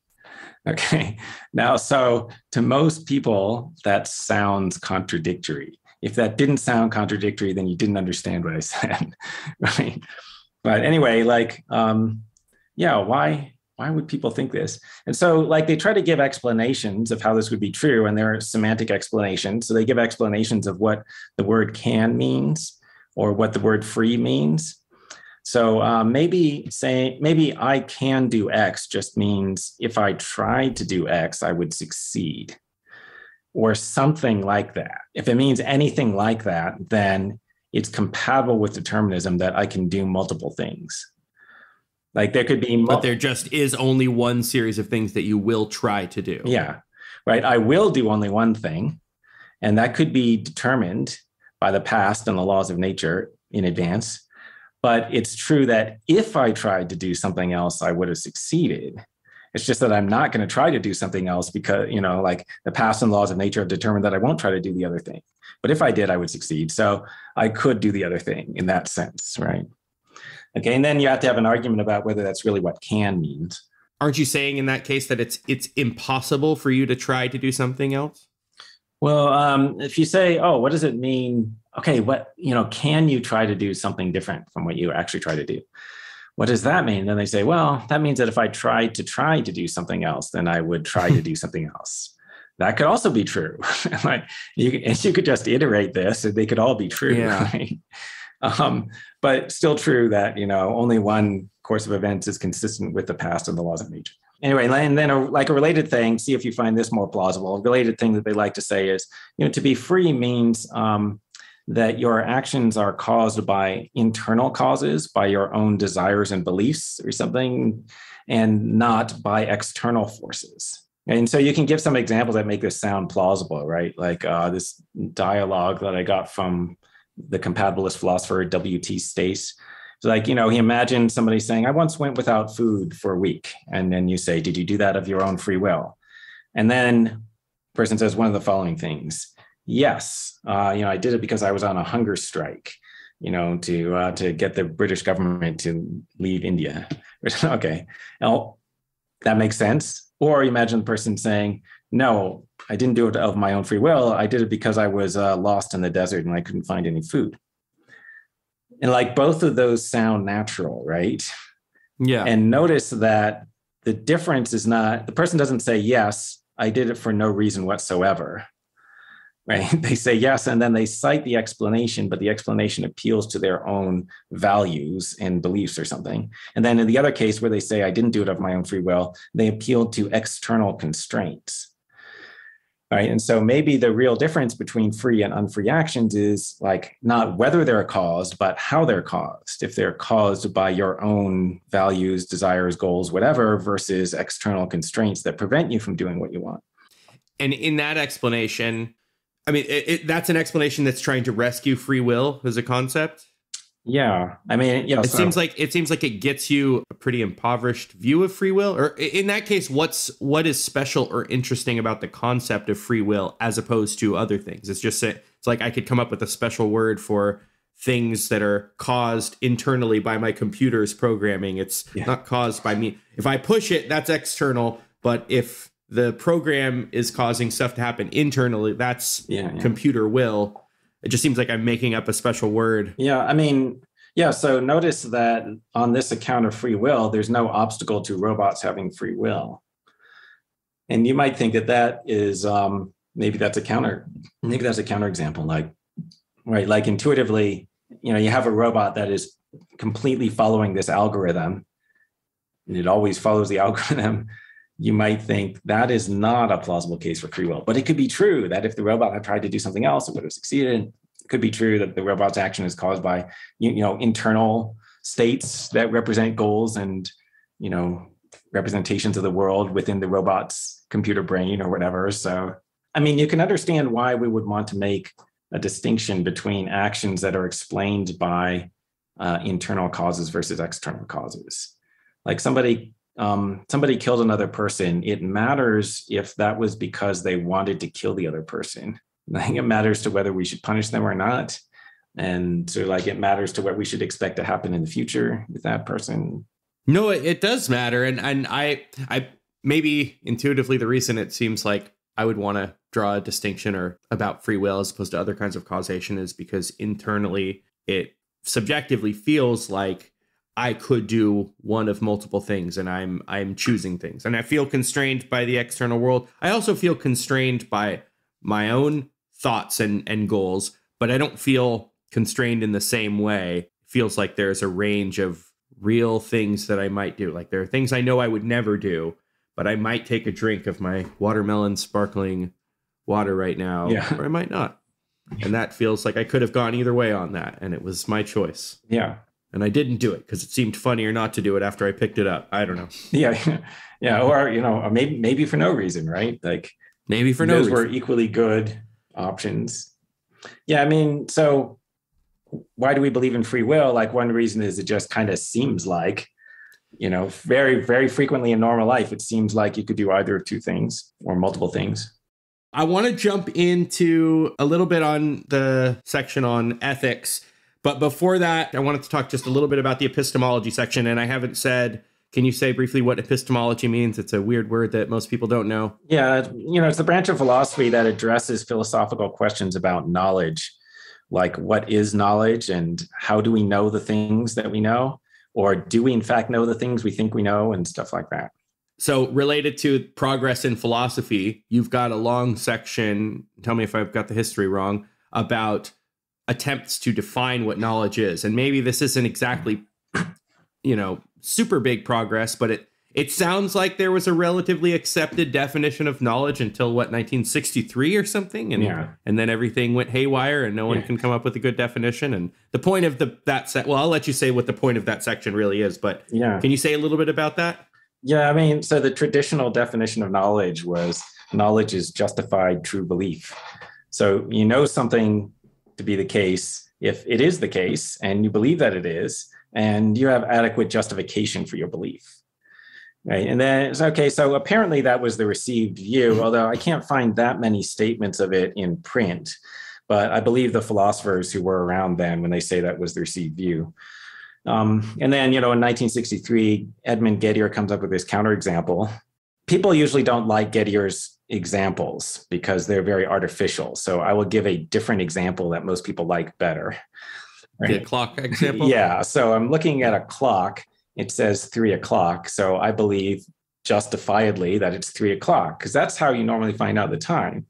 Okay. Now, so to most people, that sounds contradictory if that didn't sound contradictory, then you didn't understand what I said, right? But anyway, like, um, yeah, why why would people think this? And so, like, they try to give explanations of how this would be true, and there are semantic explanations. So they give explanations of what the word can means or what the word free means. So um, maybe saying maybe I can do X just means if I tried to do X, I would succeed or something like that. If it means anything like that, then it's compatible with determinism that I can do multiple things. Like there could be, mul- but there just is only one series of things that you will try to do. Yeah, right. I will do only one thing, and that could be determined by the past and the laws of nature in advance. But it's true that if I tried to do something else, I would have succeeded. It's just that I'm not going to try to do something else because, you know, like the past and laws of nature have determined that I won't try to do the other thing. But if I did, I would succeed. So I could do the other thing in that sense, right? Okay. And then you have to have an argument about whether that's really what can means. Aren't you saying in that case that it's it's impossible for you to try to do something else? Well, um, if you say, "Oh, what does it mean?" Okay, what you know, can you try to do something different from what you actually try to do? What does that mean? Then they say, well, that means that if I tried to try to do something else, then I would try to do something else. That could also be true. like you, you could just iterate this, and they could all be true. Yeah. Right? Um, but still true that you know only one course of events is consistent with the past and the laws of nature. Anyway, and then a, like a related thing, see if you find this more plausible. A related thing that they like to say is, you know, to be free means um, that your actions are caused by internal causes, by your own desires and beliefs or something, and not by external forces. And so you can give some examples that make this sound plausible, right? Like uh, this dialogue that I got from the compatibilist philosopher W.T. Stace. It's like, you know, he imagined somebody saying, I once went without food for a week. And then you say, Did you do that of your own free will? And then person says one of the following things yes, uh, you know, I did it because I was on a hunger strike. you know, to uh, to get the British government to leave India. okay, now that makes sense. Or imagine the person saying, "No, I didn't do it of my own free will. I did it because I was uh, lost in the desert and I couldn't find any food." And like both of those sound natural, right? Yeah. And notice that the difference is not the person doesn't say yes, I did it for no reason whatsoever right? They say yes, and then they cite the explanation, but the explanation appeals to their own values and beliefs or something. And then in the other case where they say, I didn't do it of my own free will, they appeal to external constraints. Right. And so maybe the real difference between free and unfree actions is like not whether they're caused, but how they're caused. If they're caused by your own values, desires, goals, whatever, versus external constraints that prevent you from doing what you want. And in that explanation, I mean, it, it, that's an explanation that's trying to rescue free will as a concept. Yeah, I mean, yeah. It so. seems like it seems like it gets you a pretty impoverished view of free will. Or in that case, what's what is special or interesting about the concept of free will as opposed to other things? It's just it's like I could come up with a special word for things that are caused internally by my computer's programming. It's yeah. not caused by me. If I push it, that's external. But if the program is causing stuff to happen internally. That's yeah, yeah. computer will. It just seems like I'm making up a special word. Yeah, I mean, yeah. So notice that on this account of free will, there's no obstacle to robots having free will. And you might think that that is um, maybe that's a counter. Maybe that's a counterexample. Like, right? Like intuitively, you know, you have a robot that is completely following this algorithm, and it always follows the algorithm you might think that is not a plausible case for free will. But it could be true that if the robot had tried to do something else, it would have succeeded. It could be true that the robot's action is caused by you, know internal states that represent goals and you know representations of the world within the robot's computer brain or whatever. So I mean, you can understand why we would want to make a distinction between actions that are explained by uh, internal causes versus external causes. Like somebody um, somebody killed another person, it matters if that was because they wanted to kill the other person. I think it matters to whether we should punish them or not. And so, like, it matters to what we should expect to happen in the future with that person. No, it, it does matter. And, and I, I, maybe intuitively, the reason it seems like I would want to draw a distinction or about free will as opposed to other kinds of causation is because internally it subjectively feels like I could do one of multiple things and I'm I'm choosing things. And I feel constrained by the external world. I also feel constrained by my own thoughts and and goals, but I don't feel constrained in the same way. It feels like there's a range of real things that I might do. Like there are things I know I would never do, but I might take a drink of my watermelon sparkling water right now, yeah. or I might not. And that feels like I could have gone either way on that, and it was my choice. Yeah and I didn't do it because it seemed funnier not to do it after I picked it up. I don't know. Yeah, yeah, or you know, maybe maybe for no reason, right? Like maybe for no those reason. were equally good options. Yeah, I mean, so why do we believe in free will? Like one reason is it just kind of seems like, you know, very very frequently in normal life, it seems like you could do either of two things or multiple things. I want to jump into a little bit on the section on ethics but before that, I wanted to talk just a little bit about the epistemology section. And I haven't said, can you say briefly what epistemology means? It's a weird word that most people don't know. Yeah, you know, it's the branch of philosophy that addresses philosophical questions about knowledge, like what is knowledge and how do we know the things that we know? Or do we, in fact, know the things we think we know and stuff like that? So, related to progress in philosophy, you've got a long section. Tell me if I've got the history wrong about attempts to define what knowledge is. And maybe this isn't exactly, you know, super big progress, but it it sounds like there was a relatively accepted definition of knowledge until what 1963 or something, and yeah. and then everything went haywire, and no one yeah. can come up with a good definition. And the point of the that set, well, I'll let you say what the point of that section really is, but yeah, can you say a little bit about that? Yeah, I mean, so the traditional definition of knowledge was knowledge is justified true belief. So you know something to be the case if it is the case and you believe that it is and you have adequate justification for your belief right and then it's okay so apparently that was the received view although i can't find that many statements of it in print but I believe the philosophers who were around then when they say that was the received view. Um, and then, you know, in 1963, Edmund Gettier comes up with this counterexample. People usually don't like Gettier's examples because they're very artificial. So I will give a different example that most people like better. Right? The clock example? Yeah. So I'm looking at a clock. It says three o'clock. So I believe justifiably that it's three o'clock because that's how you normally find out the time.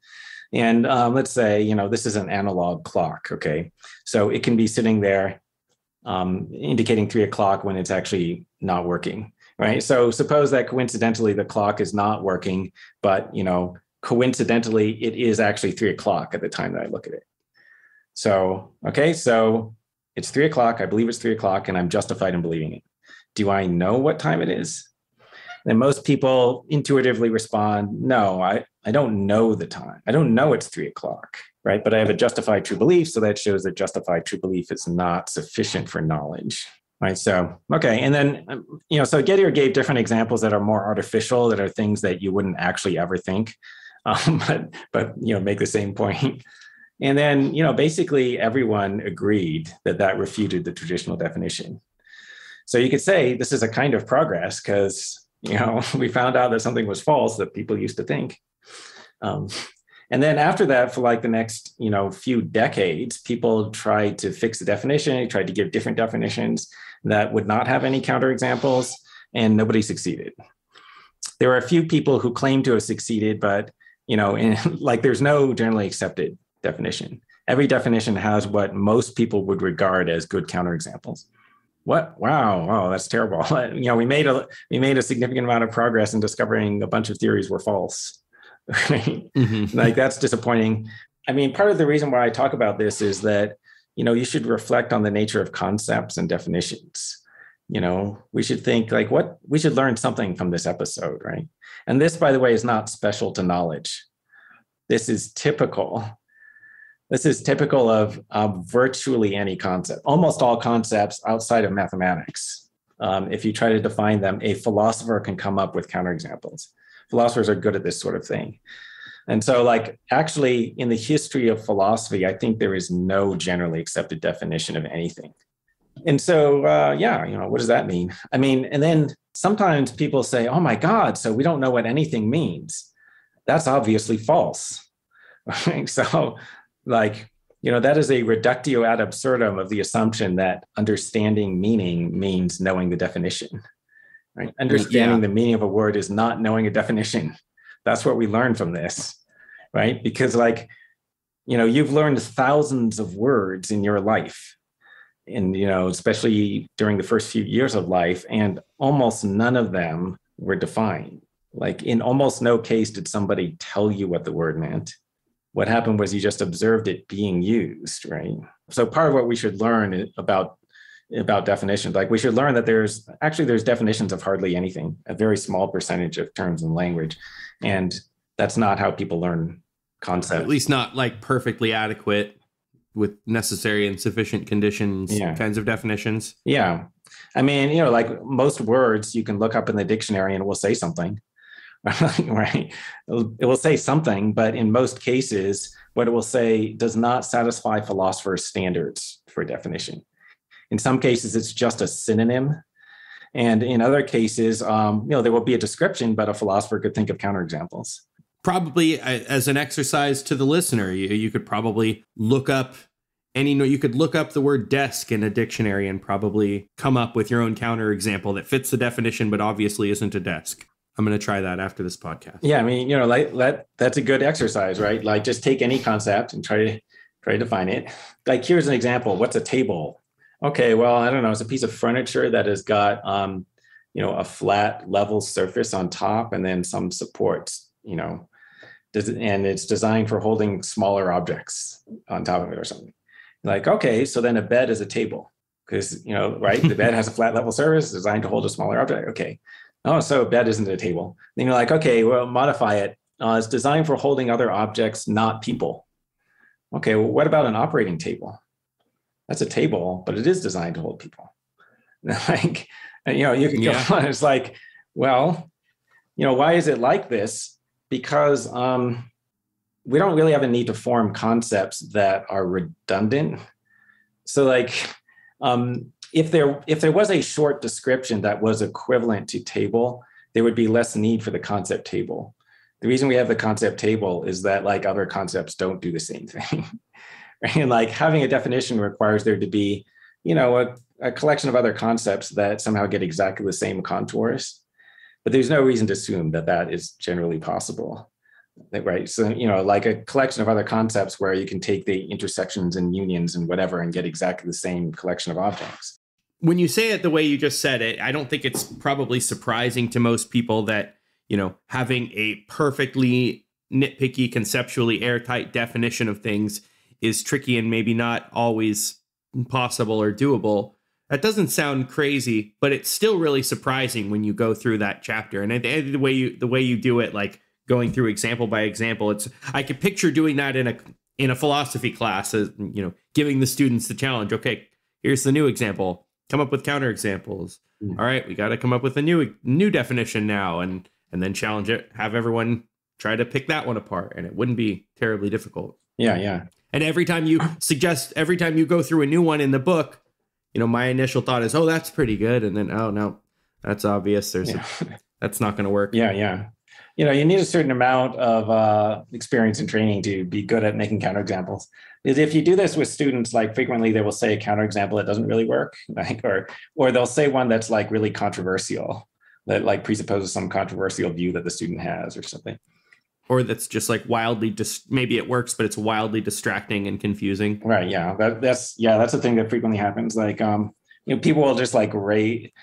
And um, let's say, you know, this is an analog clock. Okay. So it can be sitting there um, indicating three o'clock when it's actually not working. Right. So suppose that coincidentally the clock is not working, but, you know, coincidentally it is actually three o'clock at the time that I look at it. So, okay. So it's three o'clock. I believe it's three o'clock and I'm justified in believing it. Do I know what time it is? And most people intuitively respond, no, I, I don't know the time. I don't know it's three o'clock, right? But I have a justified true belief. So that shows that justified true belief is not sufficient for knowledge. Right. So, okay. And then, um, you know, so Gettier gave different examples that are more artificial, that are things that you wouldn't actually ever think, um, but, but, you know, make the same point. And then, you know, basically everyone agreed that that refuted the traditional definition. So you could say this is a kind of progress because you know we found out that something was false that people used to think um, and then after that for like the next you know few decades people tried to fix the definition tried to give different definitions that would not have any counterexamples and nobody succeeded. There are a few people who claim to have succeeded but you know in, like there's no generally accepted definition. Every definition has what most people would regard as good counterexamples. What? Wow. Wow that's terrible. You know we made a we made a significant amount of progress in discovering a bunch of theories were false. Mm-hmm. like that's disappointing. I mean part of the reason why i talk about this is that you know you should reflect on the nature of concepts and definitions you know we should think like what we should learn something from this episode right and this by the way is not special to knowledge this is typical this is typical of uh, virtually any concept, almost all concepts outside of mathematics. Um, if you try to define them, a philosopher can come up with counterexamples. Philosophers are good at this sort of thing. And so, like, actually, in the history of philosophy, I think there is no generally accepted definition of anything. And so, uh, yeah, you know, what does that mean? I mean, and then sometimes people say, oh my God, so we don't know what anything means. That's obviously false. so, like you know that is a reductio ad absurdum of the assumption that understanding meaning means knowing the definition right understanding yeah. the meaning of a word is not knowing a definition that's what we learn from this right? Because like you know you've learned thousands of words in your life. And you know especially during the first few years of life and almost none of them were defined. Like in almost no case did somebody tell you what the word meant. What happened was you just observed it being used, right? So part of what we should learn about about definitions, like we should learn that there's actually there's definitions of hardly anything, a very small percentage of terms in language, and that's not how people learn concepts. At least not like perfectly adequate with necessary and sufficient conditions yeah. kinds of definitions. Yeah. I mean, you know, like most words you can look up in the dictionary and it will say something. right? It will say something, but in most cases, what it will say does not satisfy philosophers' standards for definition. In some cases, it's just a synonym. And in other cases, um, you know, there will be a description, but a philosopher could think of counterexamples. Probably as an exercise to the listener, you, you could probably look up any you could look up the word desk in a dictionary and probably come up with your own counterexample that fits the definition but obviously isn't a desk I'm going to try that after this podcast. Yeah, I mean, you know, like that that's a good exercise, right? Like just take any concept and try to try to define it. Like here's an example. What's a table? Okay, well, I don't know. It's a piece of furniture that has got um, you know, a flat level surface on top and then some supports, you know, and it's designed for holding smaller objects on top of it or something. Like, okay, so then a bed is a table because, you know, right? The bed has a flat level surface designed to hold a smaller object. Okay oh, so a bed isn't a table. Then you're like, okay, well, modify it. Uh, it's designed for holding other objects, not people. Okay, well, what about an operating table? That's a table, but it is designed to hold people. like, you know, you can go yeah. on. It's like, well, you know, why is it like this? Because, um, we don't really have a need to form concepts that are redundant. So like um, if there if there was a short description that was equivalent to table, there would be less need for the concept table. The reason we have the concept table is that like other concepts don't do the same thing. right? And like having a definition requires there to be, you know, a, a collection of other concepts that somehow get exactly the same contours. But there's no reason to assume that that is generally possible right? So you know like a collection of other concepts where you can take the intersections and unions and whatever and get exactly the same collection of objects. When you say it the way you just said it i don't think it's probably surprising to most people that you know having a perfectly nitpicky conceptually airtight definition of things is tricky and maybe not always possible or doable that doesn't sound crazy but it's still really surprising when you go through that chapter and the way you the way you do it like going through example by example. It's I could picture doing that in a in a philosophy class, as, you know, giving the students the challenge. Okay, here's the new example. Come up with counterexamples. Mm. All right, we got to come up with a new new definition now, and and then challenge it. Have everyone try to pick that one apart, and it wouldn't be terribly difficult. Yeah, yeah. And every time you suggest, every time you go through a new one in the book, you know, my initial thought is, oh, that's pretty good, and then oh no, that's obvious. There's yeah. a, that's not going to work. Yeah, yeah you know you need a certain amount of uh, experience and training to be good at making counterexamples because if you do this with students like frequently they will say a counterexample that doesn't really work like or or they'll say one that's like really controversial that like presupposes some controversial view that the student has or something or that's just like wildly dis- maybe it works but it's wildly distracting and confusing right yeah that, that's yeah that's a thing that frequently happens like um you know people will just like rate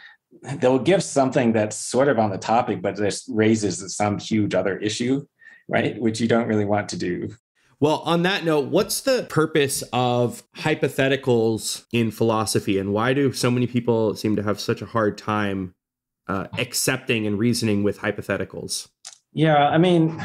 they'll give something that's sort of on the topic, but this raises some huge other issue, right? Which you don't really want to do. Well, on that note, what's the purpose of hypotheticals in philosophy, and why do so many people seem to have such a hard time uh, accepting and reasoning with hypotheticals? Yeah, I mean,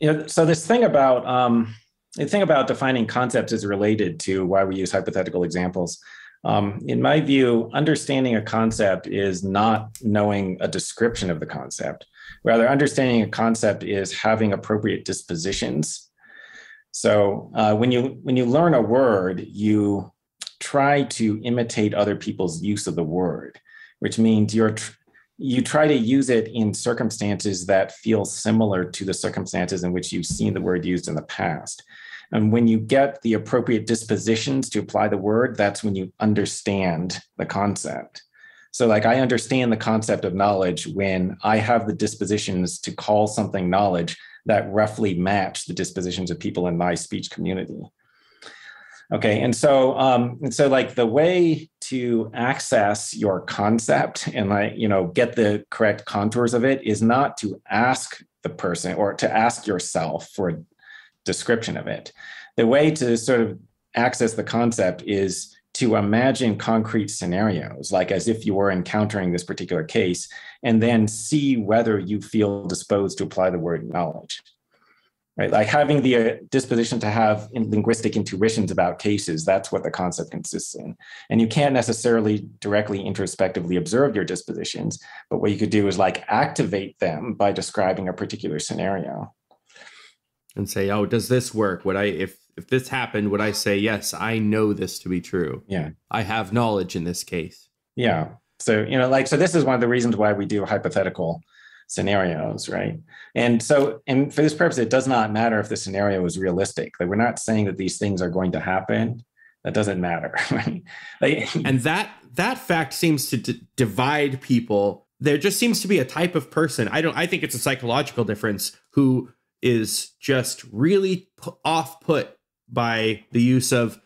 you know, so this thing about um, the thing about defining concepts is related to why we use hypothetical examples. Um, in my view, understanding a concept is not knowing a description of the concept. Rather, understanding a concept is having appropriate dispositions. So uh, when you when you learn a word, you try to imitate other people's use of the word, which means you're tr- you try to use it in circumstances that feel similar to the circumstances in which you've seen the word used in the past. And when you get the appropriate dispositions to apply the word, that's when you understand the concept. So, like, I understand the concept of knowledge when I have the dispositions to call something knowledge that roughly match the dispositions of people in my speech community. Okay, and so, um, and so, like, the way to access your concept and like, you know, get the correct contours of it is not to ask the person or to ask yourself for a description of it. The way to sort of access the concept is to imagine concrete scenarios, like as if you were encountering this particular case, and then see whether you feel disposed to apply the word knowledge. Right, like having the uh, disposition to have linguistic intuitions about cases, that's what the concept consists in. And you can't necessarily directly introspectively observe your dispositions, but what you could do is like activate them by describing a particular scenario and say, "Oh, does this work? Would I if if this happened, would I say, "Yes, I know this to be true." Yeah. I have knowledge in this case. Yeah. So, you know, like so this is one of the reasons why we do hypothetical scenarios, right? And so and for this purpose it does not matter if the scenario is realistic. Like we're not saying that these things are going to happen. That doesn't matter, right? Like, and that that fact seems to d- divide people there just seems to be a type of person i don't i think it's a psychological difference who is just really off put by the use of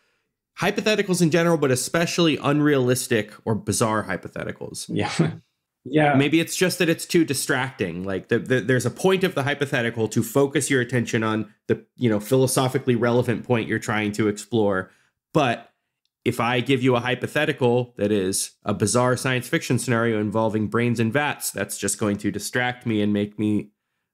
hypotheticals in general, but especially unrealistic or bizarre hypotheticals. Yeah. Yeah. Maybe it's just that it's too distracting. Like the, the, there's a point of the hypothetical to focus your attention on the, you know, philosophically relevant point you're trying to explore. But if I give you a hypothetical that is a bizarre science fiction scenario involving brains and vats, that's just going to distract me and make me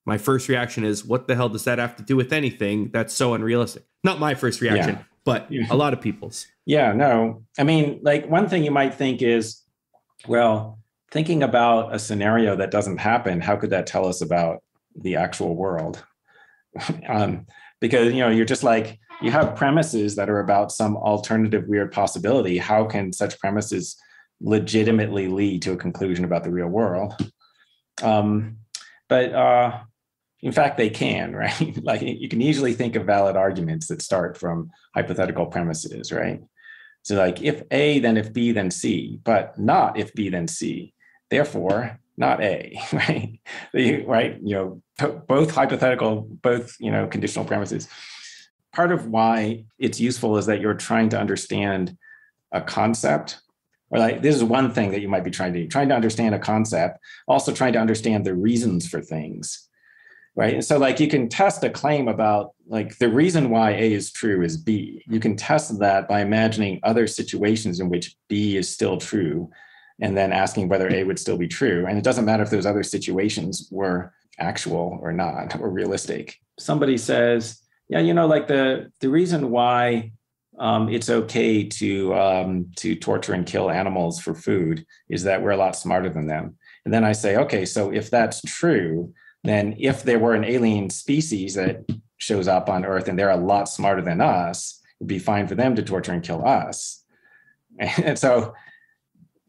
my first reaction is, what the hell does that have to do with anything? That's so unrealistic. Not my first reaction, yeah. but a lot of people's. Yeah, no. I mean, like one thing you might think is, well, thinking about a scenario that doesn't happen, how could that tell us about the actual world? um, because you know you're just like you have premises that are about some alternative weird possibility. How can such premises legitimately lead to a conclusion about the real world? Um, but uh, in fact they can right? Like you can easily think of valid arguments that start from hypothetical premises right? So like if a then if b then c but not if b then c therefore not a right? The, right you know both hypothetical both you know conditional premises. Part of why it's useful is that you're trying to understand a concept or like this is one thing that you might be trying to do trying to understand a concept also trying to understand the reasons for things right? And so like you can test a claim about like the reason why a is true is b. You can test that by imagining other situations in which b is still true and then asking whether a would still be true and it doesn't matter if those other situations were actual or not or realistic somebody says yeah you know like the the reason why um, it's okay to um, to torture and kill animals for food is that we're a lot smarter than them. And then I say, okay, so if that's true, then if there were an alien species that shows up on Earth and they're a lot smarter than us, it'd be fine for them to torture and kill us. And so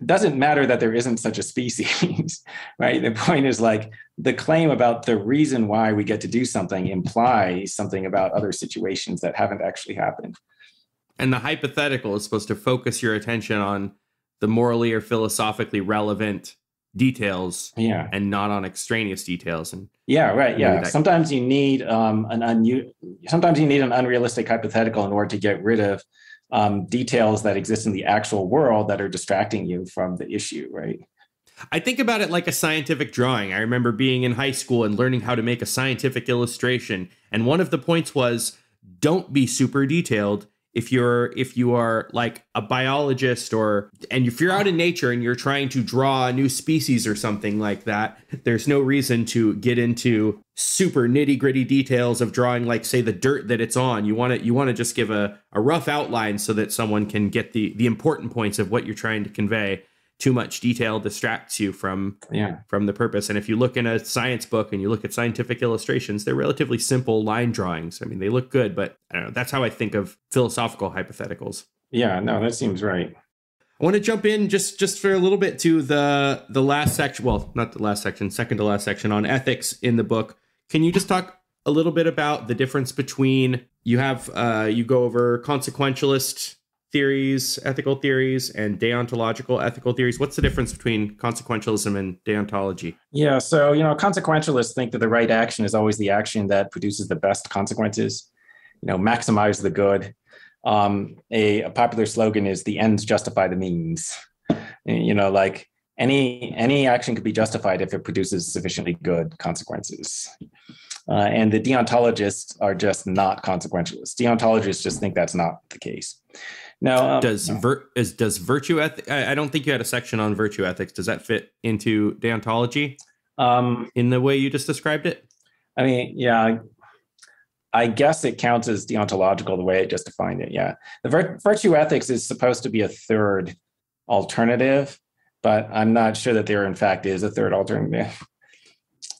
doesn't matter that there isn't such a species, right? The point is like the claim about the reason why we get to do something implies something about other situations that haven't actually happened. And the hypothetical is supposed to focus your attention on the morally or philosophically relevant details yeah and not on extraneous details and yeah right yeah sometimes you need um an un sometimes you need an unrealistic hypothetical in order to get rid of um, details that exist in the actual world that are distracting you from the issue right I think about it like a scientific drawing. I remember being in high school and learning how to make a scientific illustration. And one of the points was don't be super detailed if you're if you are like a biologist or and if you're out in nature and you're trying to draw a new species or something like that there's no reason to get into super nitty gritty details of drawing like say the dirt that it's on you want to you want to just give a, a rough outline so that someone can get the the important points of what you're trying to convey too much detail distracts you from yeah. from the purpose. And if you look in a science book and you look at scientific illustrations, they're relatively simple line drawings. I mean, they look good, but I don't know. That's how I think of philosophical hypotheticals. Yeah, no, that seems right. I want to jump in just just for a little bit to the the last section. Well, not the last section, second to last section on ethics in the book. Can you just talk a little bit about the difference between you have uh, you go over consequentialist theories, ethical theories, and deontological ethical theories. What's the difference between consequentialism and deontology? Yeah, so you know, consequentialists think that the right action is always the action that produces the best consequences. You know, maximize the good. Um, a, a popular slogan is "the ends justify the means." You know, like any any action could be justified if it produces sufficiently good consequences. Uh, and the deontologists are just not consequentialists. Deontologists just think that's not the case. Now, um, does vir- is does virtue ethics? I don't think you had a section on virtue ethics. Does that fit into deontology um, in the way you just described it? I mean, yeah, I guess it counts as deontological the way it just defined it. Yeah, the vir- virtue ethics is supposed to be a third alternative, but I'm not sure that there in fact is a third alternative.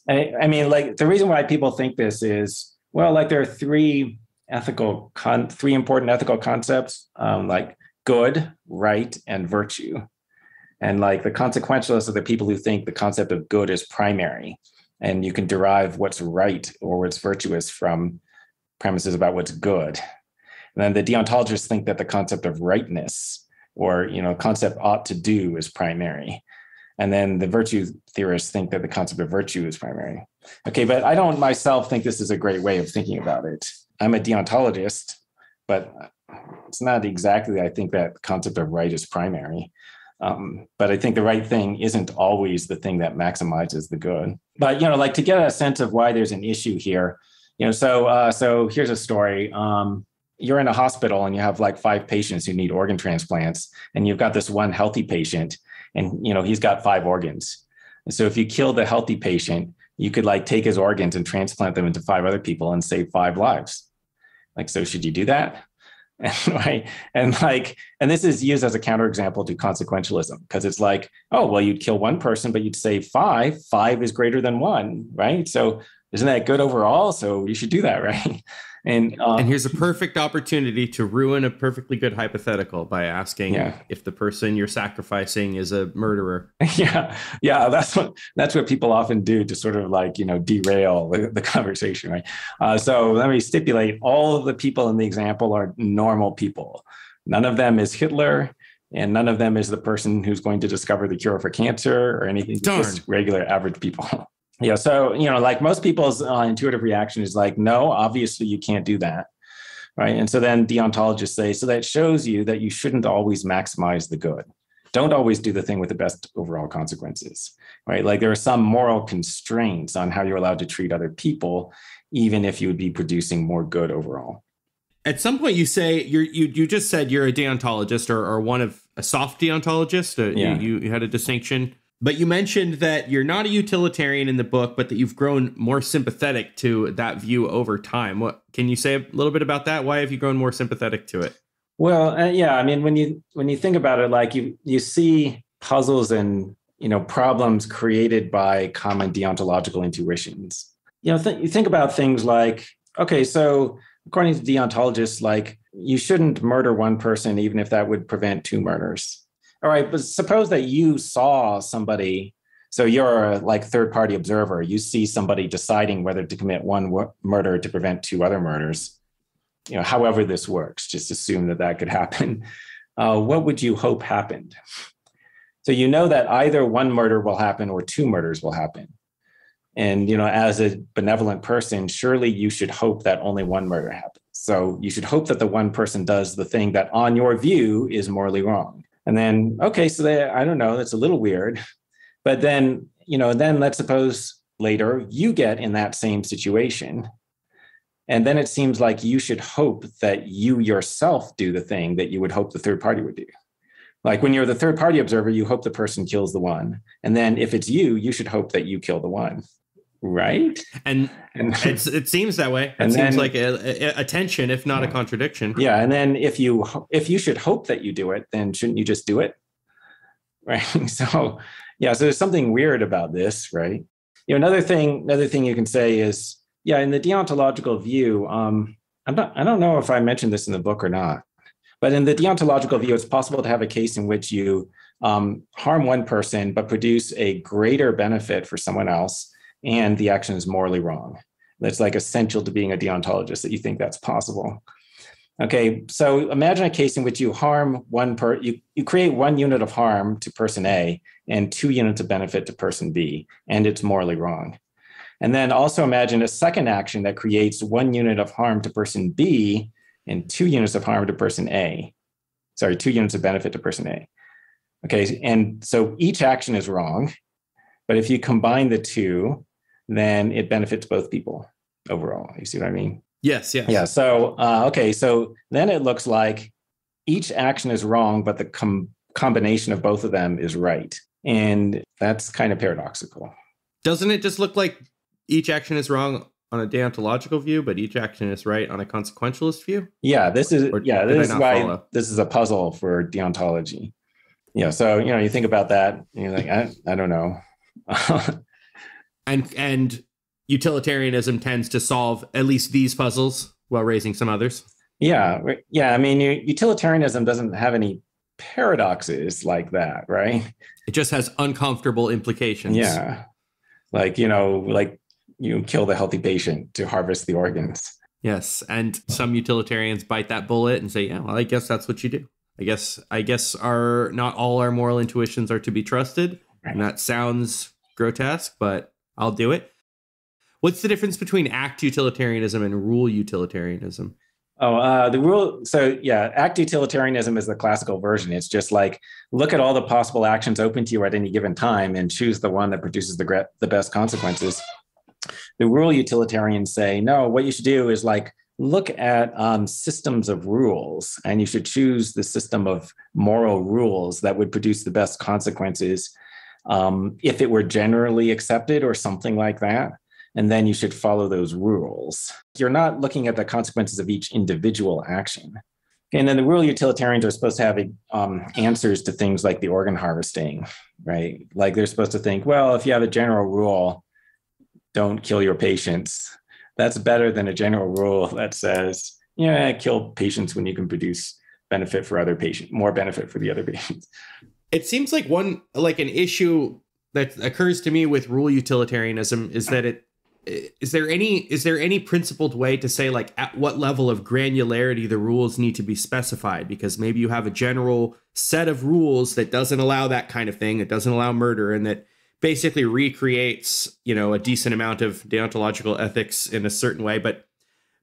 I, I mean, like the reason why people think this is well, like there are three ethical con- three important ethical concepts um, like good, right, and virtue. And like the consequentialists are the people who think the concept of good is primary, and you can derive what's right or what's virtuous from premises about what's good. And then the deontologists think that the concept of rightness or you know concept ought to do is primary. And then the virtue theorists think that the concept of virtue is primary. Okay, but I don't myself think this is a great way of thinking about it. I'm a deontologist, but it's not exactly, I think, that concept of right is primary. Um, but I think the right thing isn't always the thing that maximizes the good. But you know, like to get a sense of why there's an issue here, you know, so uh, so here's a story. Um, you're in a hospital and you have like five patients who need organ transplants, and you've got this one healthy patient, and you know he's got five organs. And so if you kill the healthy patient, you could like take his organs and transplant them into five other people and save five lives. Like, so should you do that? And, right. And like, and this is used as a counterexample to consequentialism because it's like, oh, well, you'd kill one person, but you'd save five. Five is greater than one, right? So isn't that good overall? So you should do that, right? And uh, and here's a perfect opportunity to ruin a perfectly good hypothetical by asking Yeah. if the person you're sacrificing is a murderer. yeah, yeah, that's what that's what people often do to sort of like you know derail the, the conversation, right? Uh, so let me stipulate: all of the people in the example are normal people. None of them is Hitler, and none of them is the person who's going to discover the cure for cancer or anything. Darn. Just regular average people. yeah. So you know, like most people's uh, intuitive reaction is like, no, obviously you can't do that. Right. And so then deontologists say, so that shows you that you shouldn't always maximize the good don't always do the thing with the best overall consequences right like there are some moral constraints on how you're allowed to treat other people even if you would be producing more good overall At some point, you say you're you you just said you're a deontologist or, or one of a soft deontologist. Uh, Yeah. you, you had a distinction, but you mentioned that you're not a utilitarian in the book, but that you've grown more sympathetic to that view over time. What can you say a little bit about that? Why have you grown more sympathetic to it? well uh, yeah i mean when you when you think about it like you you see puzzles and you know problems created by common deontological intuitions you know th- you think about things like okay so according to deontologists like you shouldn't murder one person even if that would prevent two murders all right but suppose that you saw somebody so you're a like third party observer you see somebody deciding whether to commit one wo- murder to prevent two other murders. You know however this works just assume that that could happen. Uh, what would you hope happened? So you know that either one murder will happen or two murders will happen. And you know as a benevolent person surely you should hope that only one murder happens. So you should hope that the one person does the thing that on your view is morally wrong and then okay so they, i don't know that's a little weird but then you know then let's suppose later you get in that same situation and then it seems like you should hope that you yourself do the thing that you would hope the third party would do. Like when you're the third party observer, you hope the person kills the one. And then if it's you, you should hope that you kill the one. Right? And And it's, it seems that way. It And seems then- like a, a, tension, if not a contradiction. yeah. And then if you if you should hope that you do it, then shouldn't you just do it? Right. So yeah, so there's something weird about this, right? You know, another thing, another thing you can say is, yeah, in the deontological view, um, I'm not, I don't know if I mentioned this in the book or not, but in the deontological view, it's possible to have a case in which you um, harm one person but produce a greater benefit for someone else, and the action is morally wrong. That's like essential to being a deontologist that you think that's possible. Okay, so imagine a case in which you harm one per you, you create one unit of harm to person A and two units of benefit to person B, and it's morally wrong. And then also imagine a second action that creates one unit of harm to person B and two units of harm to person A. Sorry, two units of benefit to person A. Okay, and so each action is wrong, but if you combine the two, then it benefits both people overall. You see what I mean? Yes, yes. Yeah. So, uh, okay. So then it looks like each action is wrong, but the com- combination of both of them is right. And that's kind of paradoxical. Doesn't it just look like each action is wrong on a deontological view, but each action is right on a consequentialist view? Yeah. This is, Or yeah, this is why follow? this is a puzzle for deontology. Yeah. So, you know, you think about that and you're like, I, I don't know. And and utilitarianism tends to solve at least these puzzles while raising some others. yeah. Yeah. I mean, utilitarianism doesn't have any paradoxes like that, right? It just has uncomfortable implications. Yeah. Like, you know, like you kill the healthy patient to harvest the organs. Yes, and some utilitarians bite that bullet and say, "Yeah, well, I guess that's what you do. I guess I guess our not all our moral intuitions are to be trusted." Right. And that sounds grotesque, but I'll do it. What's the difference between act utilitarianism and rule utilitarianism? Oh, uh, the rule. So, yeah, act utilitarianism is the classical version. It's just like look at all the possible actions open to you at any given time and choose the one that produces the, the best consequences. The rule utilitarians say, no, what you should do is like look at um, systems of rules and you should choose the system of moral rules that would produce the best consequences um, if it were generally accepted or something like that. And then you should follow those rules. You're not looking at the consequences of each individual action. And then the rule utilitarians are supposed to have um, answers to things like the organ harvesting, right? Like they're supposed to think, well, if you have a general rule, don't kill your patients, that's better than a general rule that says, yeah, kill patients when you can produce benefit for other patients, more benefit for the other patients. It seems like one like an issue that occurs to me with rule utilitarianism is that it is there any is there any principled way to say like at what level of granularity the rules need to be specified? Because maybe you have a general set of rules that doesn't allow that kind of thing it doesn't allow murder and that basically recreates you know a decent amount of deontological ethics in a certain way but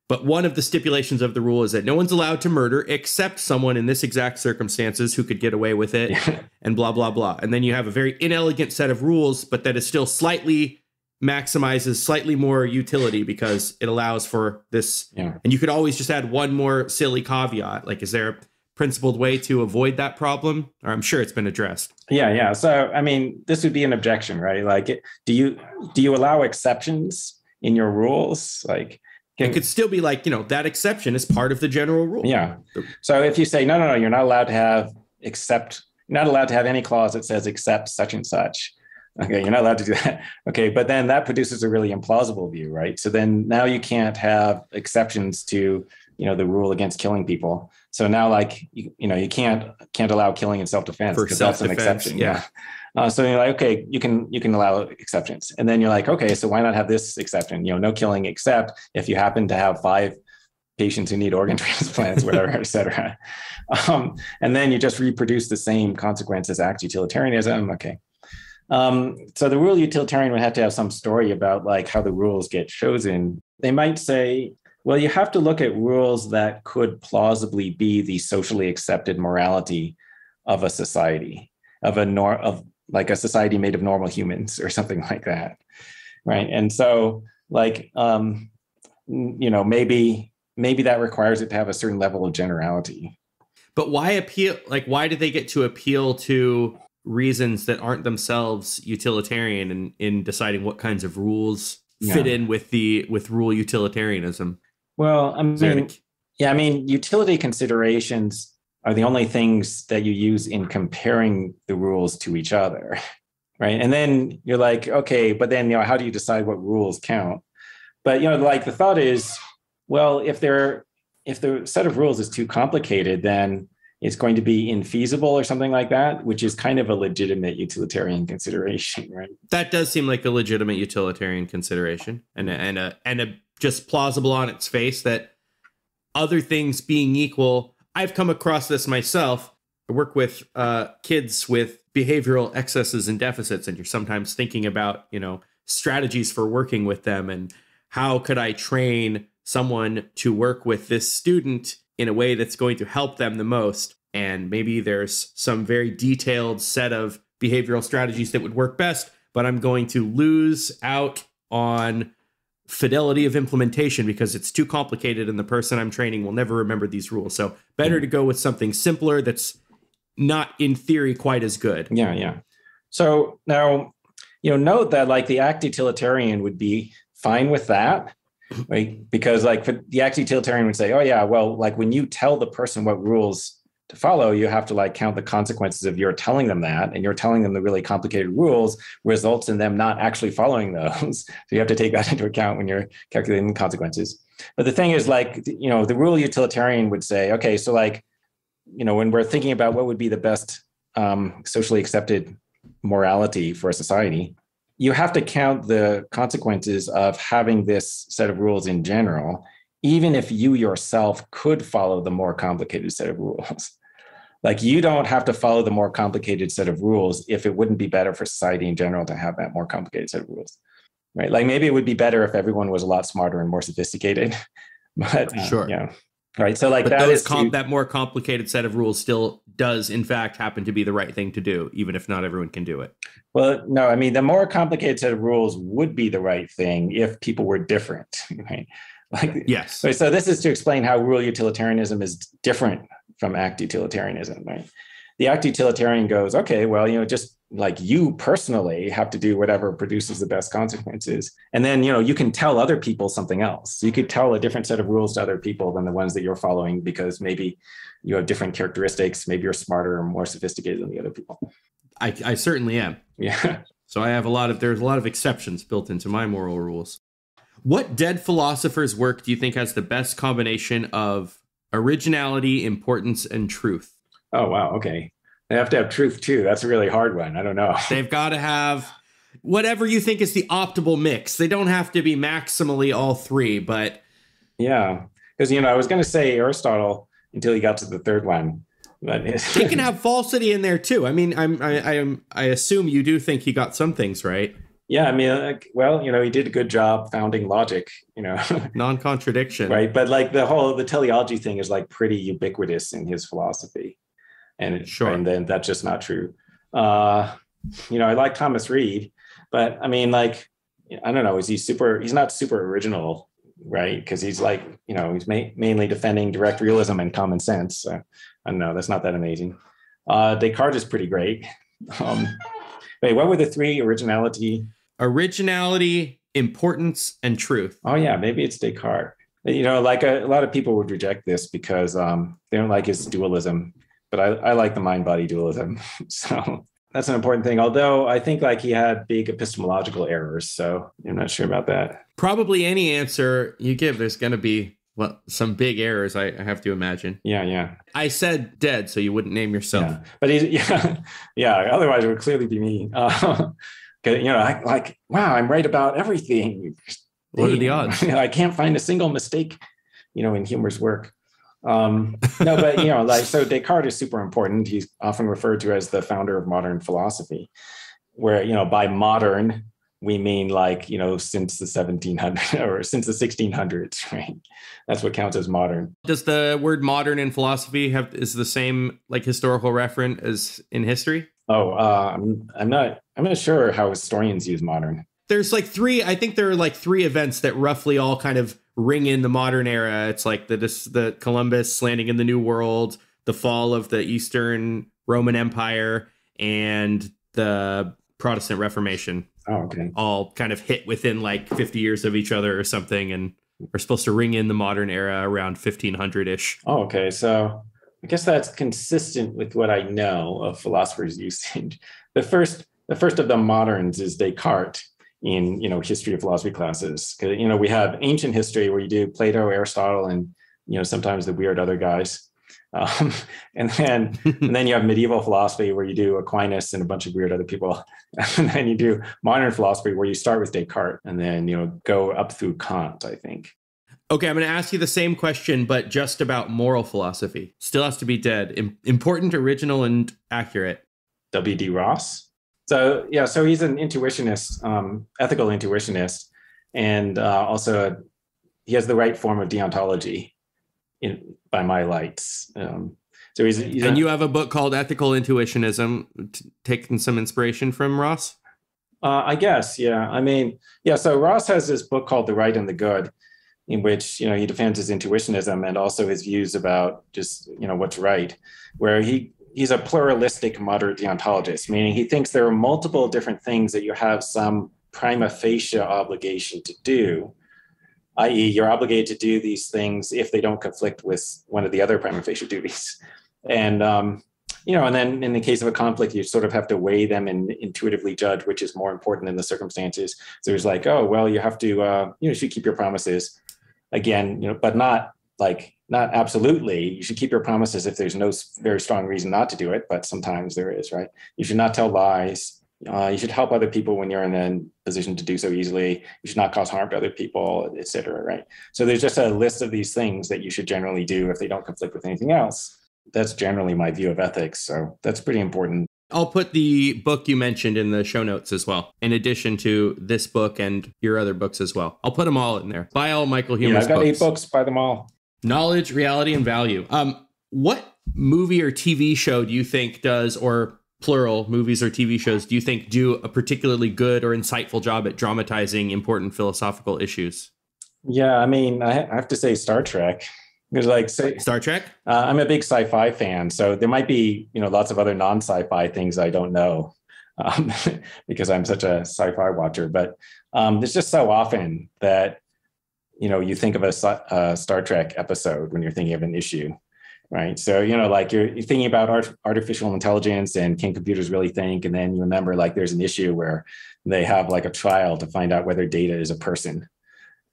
but one of the stipulations of the rule is that no one's allowed to murder except someone in this exact circumstances who could get away with it and blah blah blah and then you have a very inelegant set of rules but that is still slightly maximizes slightly more utility because it allows for this Yeah. and you could always just add one more silly caveat like is there a principled way to avoid that problem or i'm sure it's been addressed Yeah, yeah. So, I mean, this would be an objection, right? Like, do you do you allow exceptions in your rules? Like, it could still be like you know that exception is part of the general rule yeah. So, if you say no, no, no, you're not allowed to have except not allowed to have any clause that says except such and such. Okay, you're not allowed to do that. Okay, but then that produces a really implausible view, right? So then now you can't have exceptions to you know the rule against killing people. So now, like you, you know, you can't can't allow killing in self defense because that's an exception. yeah. Uh, so you're like, okay, you can you can allow exceptions, and then you're like, okay, so why not have this exception? You know, no killing except if you happen to have five patients who need organ transplants, whatever, et cetera. Um, and then you just reproduce the same consequences. act utilitarianism. Okay. Um, so the rule utilitarian would have to have some story about like how the rules get chosen. They might say, well, you have to look at rules that could plausibly be the socially accepted morality of a society, of a nor of like a society made of normal humans or something like that. Right. And so like um, you know, maybe maybe that requires it to have a certain level of generality. But why appeal? Like, why do they get to appeal to reasons that aren't themselves utilitarian in, in deciding what kinds of rules fit in with the with rule utilitarianism? Well, I mean, Yeah, I mean, utility considerations are the only things that you use in comparing the rules to each other, right? And then you're like, okay, but then you know, how do you decide what rules count? But you know, like the thought is, well, if they're if the set of rules is too complicated, then it's going to be infeasible or something like that, which is kind of a legitimate utilitarian consideration, right? that does seem like a legitimate utilitarian consideration, and a, and a and a just plausible on its face that other things being equal. I've come across this myself. I work with uh, kids with behavioral excesses and deficits, and you're sometimes thinking about, you know, strategies for working with them and how could I train someone to work with this student in a way that's going to help them the most. And maybe there's some very detailed set of behavioral strategies that would work best, but I'm going to lose out on fidelity of implementation because it's too complicated and the person I'm training will never remember these rules. So better to go with something simpler that's not in theory quite as good. Yeah, yeah. So now, you know, note that like the act utilitarian would be fine with that, right? Because like for the act utilitarian would say, oh yeah, well, like when you tell the person what rules to follow, you have to like count the consequences of your telling them that, and you're telling them the really complicated rules results in them not actually following those. so you have to take that into account when you're calculating the consequences. But the thing is, like, you know, the rule utilitarian would say, okay, so like, you know, when we're thinking about what would be the best um, socially accepted morality for a society, you have to count the consequences of having this set of rules in general, even if you yourself could follow the more complicated set of rules. Like you don't have to follow the more complicated set of rules if it wouldn't be better for society in general to have that more complicated set of rules. Right. Like maybe it would be better if everyone was a lot smarter and more sophisticated. But uh, Sure. yeah. Right. So like But that is com- to- that more complicated set of rules still does in fact happen to be the right thing to do, even if not everyone can do it. Well, no, I mean, the more complicated set of rules would be the right thing if people were different, right? Like, Yes. so, so this is to explain how rule utilitarianism is different from act utilitarianism, right? The act utilitarian goes, okay, well, you know, just like you personally have to do whatever produces the best consequences. And then, you know, you can tell other people something else. You could tell a different set of rules to other people than the ones that you're following because maybe you have different characteristics. Maybe you're smarter or more sophisticated than the other people. I, I certainly am. Yeah. So I have a lot of there's a lot of exceptions built into my moral rules. What dead philosopher's work do you think has the best combination of originality, importance, and truth? Oh, wow. Okay. They have to have truth too. That's a really hard one. I don't know. They've got to have whatever you think is the optimal mix. They don't have to be maximally all three, but yeah, because you know I was going to say Aristotle until he got to the third one, but he can have falsity in there too. I mean, I'm I, I am I assume you do think he got some things right. Yeah, I mean, like, well, you know, he did a good job founding logic, you know, non-contradiction, right? But like the whole the teleology thing is like pretty ubiquitous in his philosophy, and sure, and then that's just not true. Uh, you know, I like Thomas Reid, but I mean, like, I don't know, is he super? He's not super original, right? Because he's like, you know, he's ma- mainly defending direct realism and common sense. So I don't know, that's not that amazing. Uh, Descartes is pretty great. Um, wait, what were the three originality? Originality, importance, and truth. Oh yeah, maybe it's Descartes. You know, like a, a lot of people would reject this because um, they don't like his dualism, but I, I like the mind-body dualism. so that's an important thing. Although I think like he had big epistemological errors, so I'm not sure about that. Probably any answer you give, there's going to be well some big errors. I, I, have to imagine. Yeah, yeah. I said dead, so you wouldn't name yourself. Yeah. But he's yeah, yeah. Otherwise, it would clearly be me. Uh, you know, I, like wow, I'm right about everything. What are the odds? I can't find a single mistake, you know, in Huemer's work. Um, no, but you know, like so Descartes is super important. He's often referred to as the founder of modern philosophy, where you know by modern we mean like you know since the 1700s or since the 1600s, right? That's what counts as modern. Does the word modern in philosophy have is the same like historical referent as in history? Oh, uh, I'm I'm not I'm not sure how historians use modern. There's like three. I think there are like three events that roughly all kind of ring in the modern era. It's like the the Columbus landing in the New World, the fall of the Eastern Roman Empire, and the Protestant Reformation. Oh, okay. All kind of hit within like 50 years of each other or something, and are supposed to ring in the modern era around 1500 ish. Oh, okay. So I guess that's consistent with what I know of philosophers' usage. The first, the first of the moderns is Descartes, in you know history of philosophy classes. Because you know we have ancient history where you do plato aristotle and you know sometimes the weird other guys. Um, and then and then you have medieval philosophy where you do aquinas and a bunch of weird other people. And then you do modern philosophy where you start with descartes and then you know go up through kant i think okay i'm going to ask you the same question but just about moral philosophy still has to be dead important original and accurate w.d ross so yeah, so he's an intuitionist, um, ethical intuitionist, and uh, also a, he has the right form of deontology in by my lights. Um, so he's, he's and a, you have a book called Ethical Intuitionism, t- taking some inspiration from Ross. Uh, I guess, yeah. I mean, yeah. So Ross has this book called The Right and the Good, in which you know he defends his intuitionism and also his views about just you know what's right, where he he's a pluralistic moderate deontologist, meaning he thinks there are multiple different things that you have some prima facie obligation to do, i.e., you're obligated to do these things if they don't conflict with one of the other prima facie duties. And um, you know, and then in the case of a conflict, you sort of have to weigh them and intuitively judge which is more important in the circumstances. So it's like, oh, well, you have to, uh, you know, you should keep your promises again, you know, but not like not absolutely. You should keep your promises if there's no very strong reason not to do it but sometimes there is right? You should not tell lies. Uh, you should help other people when you're in a position to do so easily. You should not cause harm to other people etc right? So there's just a list of these things that you should generally do if they don't conflict with anything else. That's generally my view of ethics so that's pretty important I'll put the book you mentioned in the show notes as well, in addition to this book and your other books as well. I'll put them all in there. Buy all Michael Huemer's yeah, I've got books. eight books. Buy them all. Knowledge, reality, and value. Um, what movie or TV show do you think does, or plural movies or TV shows, do you think do a particularly good or insightful job at dramatizing important philosophical issues? Yeah, I mean, I have to say Star Trek. Because like say, Star Trek, uh, I'm a big sci-fi fan, so there might be you know lots of other non-sci-fi things I don't know um, because I'm such a sci-fi watcher. But um, there's just so often that you know you think of a, a, Star Trek episode when you're thinking of an issue, right? So you know like you're, you're thinking about art, artificial intelligence and can computers really think, and then you remember like there's an issue where they have like a trial to find out whether Data is a person,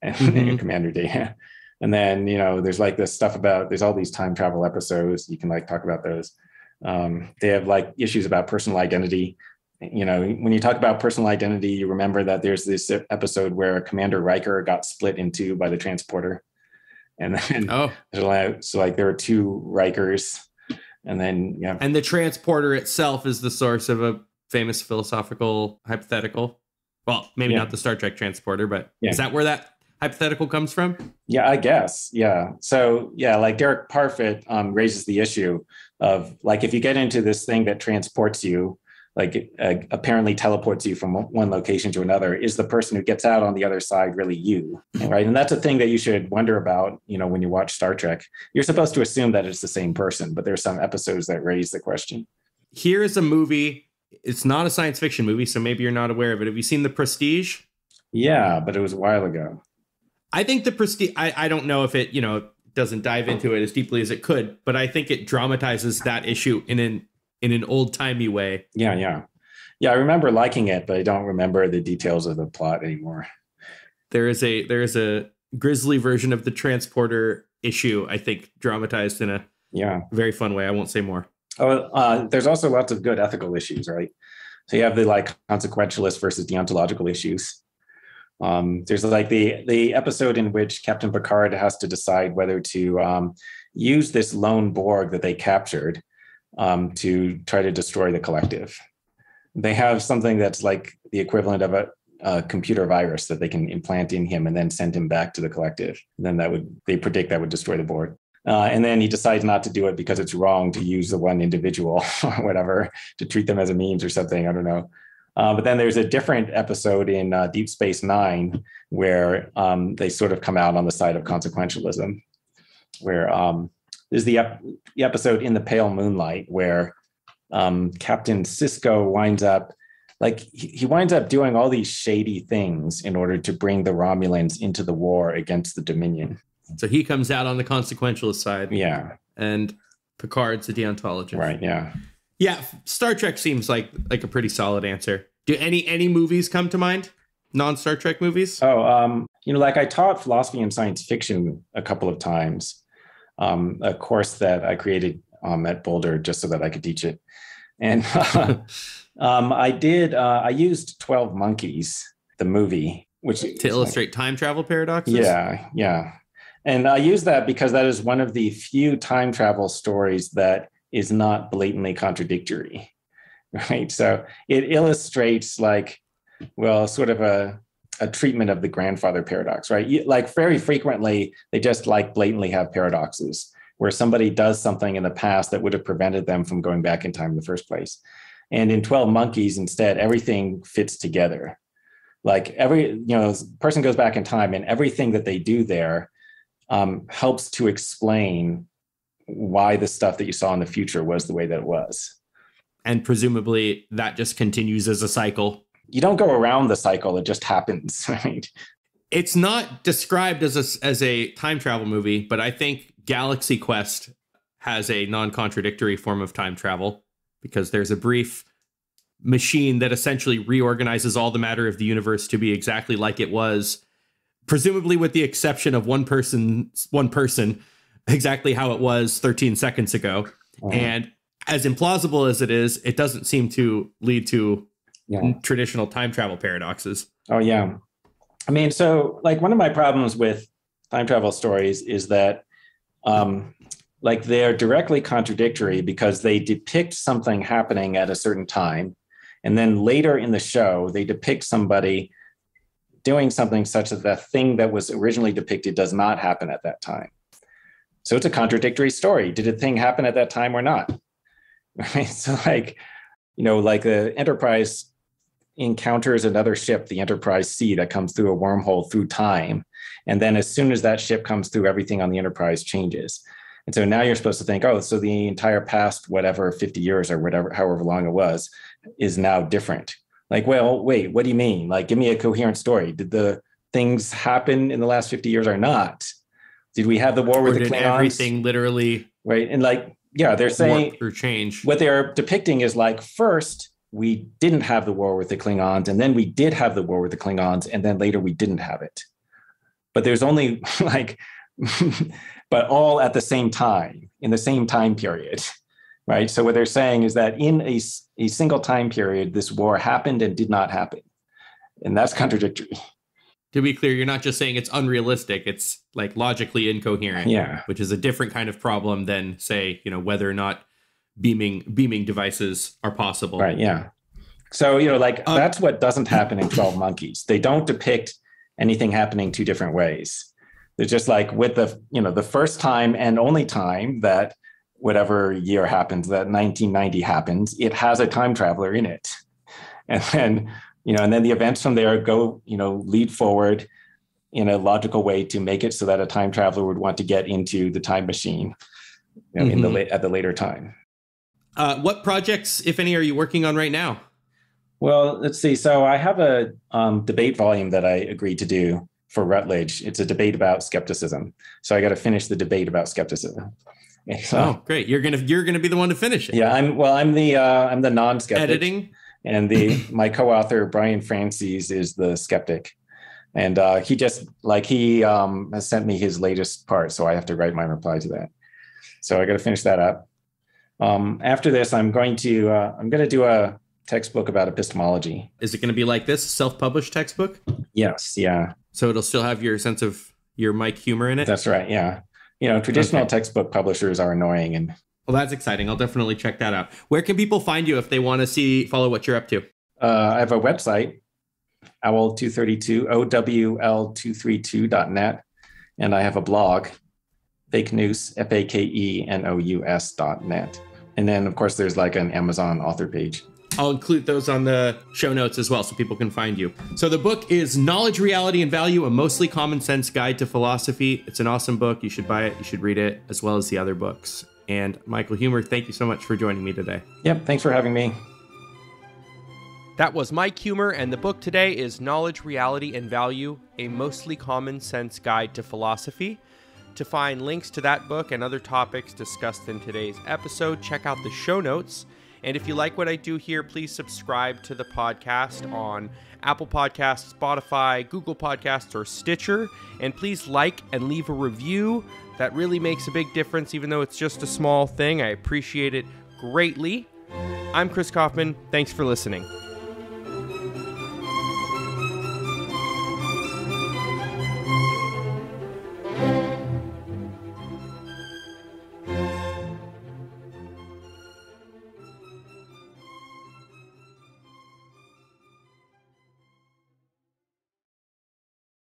and mm-hmm. commander data and then you know there's like this stuff about there's all these time travel episodes. You can like talk about those. Um, they have like issues about personal identity. You know when you talk about personal identity you remember that there's this episode where commander riker got split in two by the transporter. And then oh. so like there were two rikers. And then yeah. And the transporter itself is the source of a famous philosophical hypothetical. Well maybe yeah. not the star trek transporter but yeah. is that where that hypothetical comes from? Yeah, I guess. Yeah. So yeah, like Derek Parfit um, raises the issue of like if you get into this thing that transports you, like uh, apparently teleports you from one location to another, is the person who gets out on the other side really you? Right. And that's a thing that you should wonder about, you know, when you watch Star Trek. You're supposed to assume that it's the same person, but there's some episodes that raise the question. Here is a movie. It's not a science fiction movie, so maybe you're not aware of it. Have you seen The Prestige? Yeah, but it was a while ago. I think the prestige. I, I don't know if it you know doesn't dive into it as deeply as it could, but I think it dramatizes that issue in an in an old timey way. Yeah, yeah, yeah. I remember liking it, but I don't remember the details of the plot anymore. There is a there is a grisly version of the transporter issue. I think dramatized in a yeah very fun way. I won't say more. Oh, uh, there's also lots of good ethical issues, right? So you have the like consequentialist versus deontological issues. Um, there's like the the episode in which Captain Picard has to decide whether to um, use this lone Borg that they captured um, to try to destroy the collective. They have something that's like the equivalent of a, a, computer virus that they can implant in him and then send him back to the collective. And then that would they predict that would destroy the Borg. Uh, and then he decides not to do it because it's wrong to use the one individual or whatever to treat them as a means or something. I don't know. Uh, but then there's a different episode in uh, Deep Space Nine where um, they sort of come out on the side of consequentialism, where um, there's the, ep- the episode in the Pale Moonlight where um, Captain Sisko winds up like he, he winds up doing all these shady things in order to bring the Romulans into the war against the Dominion. So he comes out on the consequentialist side. Yeah. And Picard's a deontologist. Right. Yeah. Yeah, Star Trek seems like like a pretty solid answer. Do any any movies come to mind? Non Star Trek movies? Oh, um, you know, like I taught philosophy and science fiction a couple of times. Um, a course that I created um, at Boulder just so that I could teach it, and um, I did. Uh, I used Twelve Monkeys, the movie, which to illustrate like, time travel paradoxes. Yeah, yeah, and I use that because that is one of the few time travel stories that is not blatantly contradictory right? So it illustrates like well sort of a a treatment of the grandfather paradox right? You, like very frequently they just like blatantly have paradoxes where somebody does something in the past that would have prevented them from going back in time in the first place. And in 12 monkeys instead everything fits together. Like every you know person goes back in time and everything that they do there um, helps to explain why the stuff that you saw in the future was the way that it was. And presumably that just continues as a cycle. You don't go around the cycle, it just happens, right? It's not described as a, as a time travel movie, but I think Galaxy Quest has a non contradictory form of time travel because there's a brief machine that essentially reorganizes all the matter of the universe to be exactly like it was presumably with the exception of one person one person exactly how it was 13 seconds ago. Uh-huh. And as implausible as it is, it doesn't seem to lead to yeah. traditional time travel paradoxes. Oh, yeah. I mean, so like one of my problems with time travel stories is that um, like they're directly contradictory because they depict something happening at a certain time. And then later in the show, they depict somebody doing something such that the thing that was originally depicted does not happen at that time. So it's a contradictory story. Did a thing happen at that time or not? Right. So like, you know, like the Enterprise encounters another ship, the Enterprise C, that comes through a wormhole through time. And then as soon as that ship comes through, everything on the Enterprise changes. And so now you're supposed to think, oh, so the entire past, whatever, 50 years or whatever, however long it was, is now different. Like, well, wait, what do you mean? Like, give me a coherent story. Did the things happen in the last 50 years or not? Did we have the war with or the Klingons? Everything literally right, and like yeah, they're saying or change. What they're depicting is like first we didn't have the war with the Klingons, and then we did have the war with the Klingons, and then later we didn't have it. but there's only like, but all at the same time in the same time period, right? So what they're saying is that in a, a single time period, this war happened and did not happen, and that's contradictory. To be clear, you're not just saying it's unrealistic; it's like logically incoherent. Yeah, which is a different kind of problem than say, you know, whether or not beaming beaming devices are possible. Right. Yeah. So you know, like uh, that's what doesn't happen in Twelve Monkeys. They don't depict anything happening two different ways. They're just like with the you know the first time and only time that whatever year happens that 1990 happens, it has a time traveler in it, and then you know, and then the events from there go you know lead forward in a logical way to make it so that a time traveler would want to get into the time machine you know, mm-hmm. in the mm-hmm. at the later time. Uh, what projects, if any, are you working on right now? Well, let's see. So I have a um, debate volume that I agreed to do for Routledge. It's a debate about skepticism. So I got to finish the debate about skepticism. So, oh, great! You're gonna you're gonna be the one to finish it. Yeah, I'm. Well, I'm the uh, I'm the non-skeptic. Editing. And the my co-author Bryan Frances is the skeptic, and uh, he just like he um, has sent me his latest part, so I have to write my reply to that. So I got to finish that up. Um, after this, I'm going to uh, I'm going to do a textbook about epistemology. Is it going to be like this self-published textbook? Yes. Yeah. So it'll still have your sense of your Mike humor in it. That's right. Yeah. You know, traditional okay. textbook publishers are annoying and. Well, that's exciting. I'll definitely check that out. Where can people find you if they want to see follow what you're up to? Uh, I have a website, owl232 owl232.net, and I have a blog, Fake Nous f a k e n o u s dot net. And then, of course, there's like an Amazon author page. I'll include those on the show notes as well so people can find you. So the book is Knowledge, Reality, and Value, a mostly common sense guide to philosophy. It's an awesome book. You should buy it. You should read it, as well as the other books. And Michael Huemer, thank you so much for joining me today. Yep, thanks for having me. That was Mike Huemer, and the book today is Knowledge, Reality, and Value, a mostly common sense guide to philosophy. To find links to that book and other topics discussed in today's episode, check out the show notes. And if you like what I do here, please subscribe to the podcast on Apple Podcasts, Spotify, Google Podcasts, or Stitcher. And please like and leave a review. That really makes a big difference, even though it's just a small thing. I appreciate it greatly. I'm Chris Kaufman. Thanks for listening.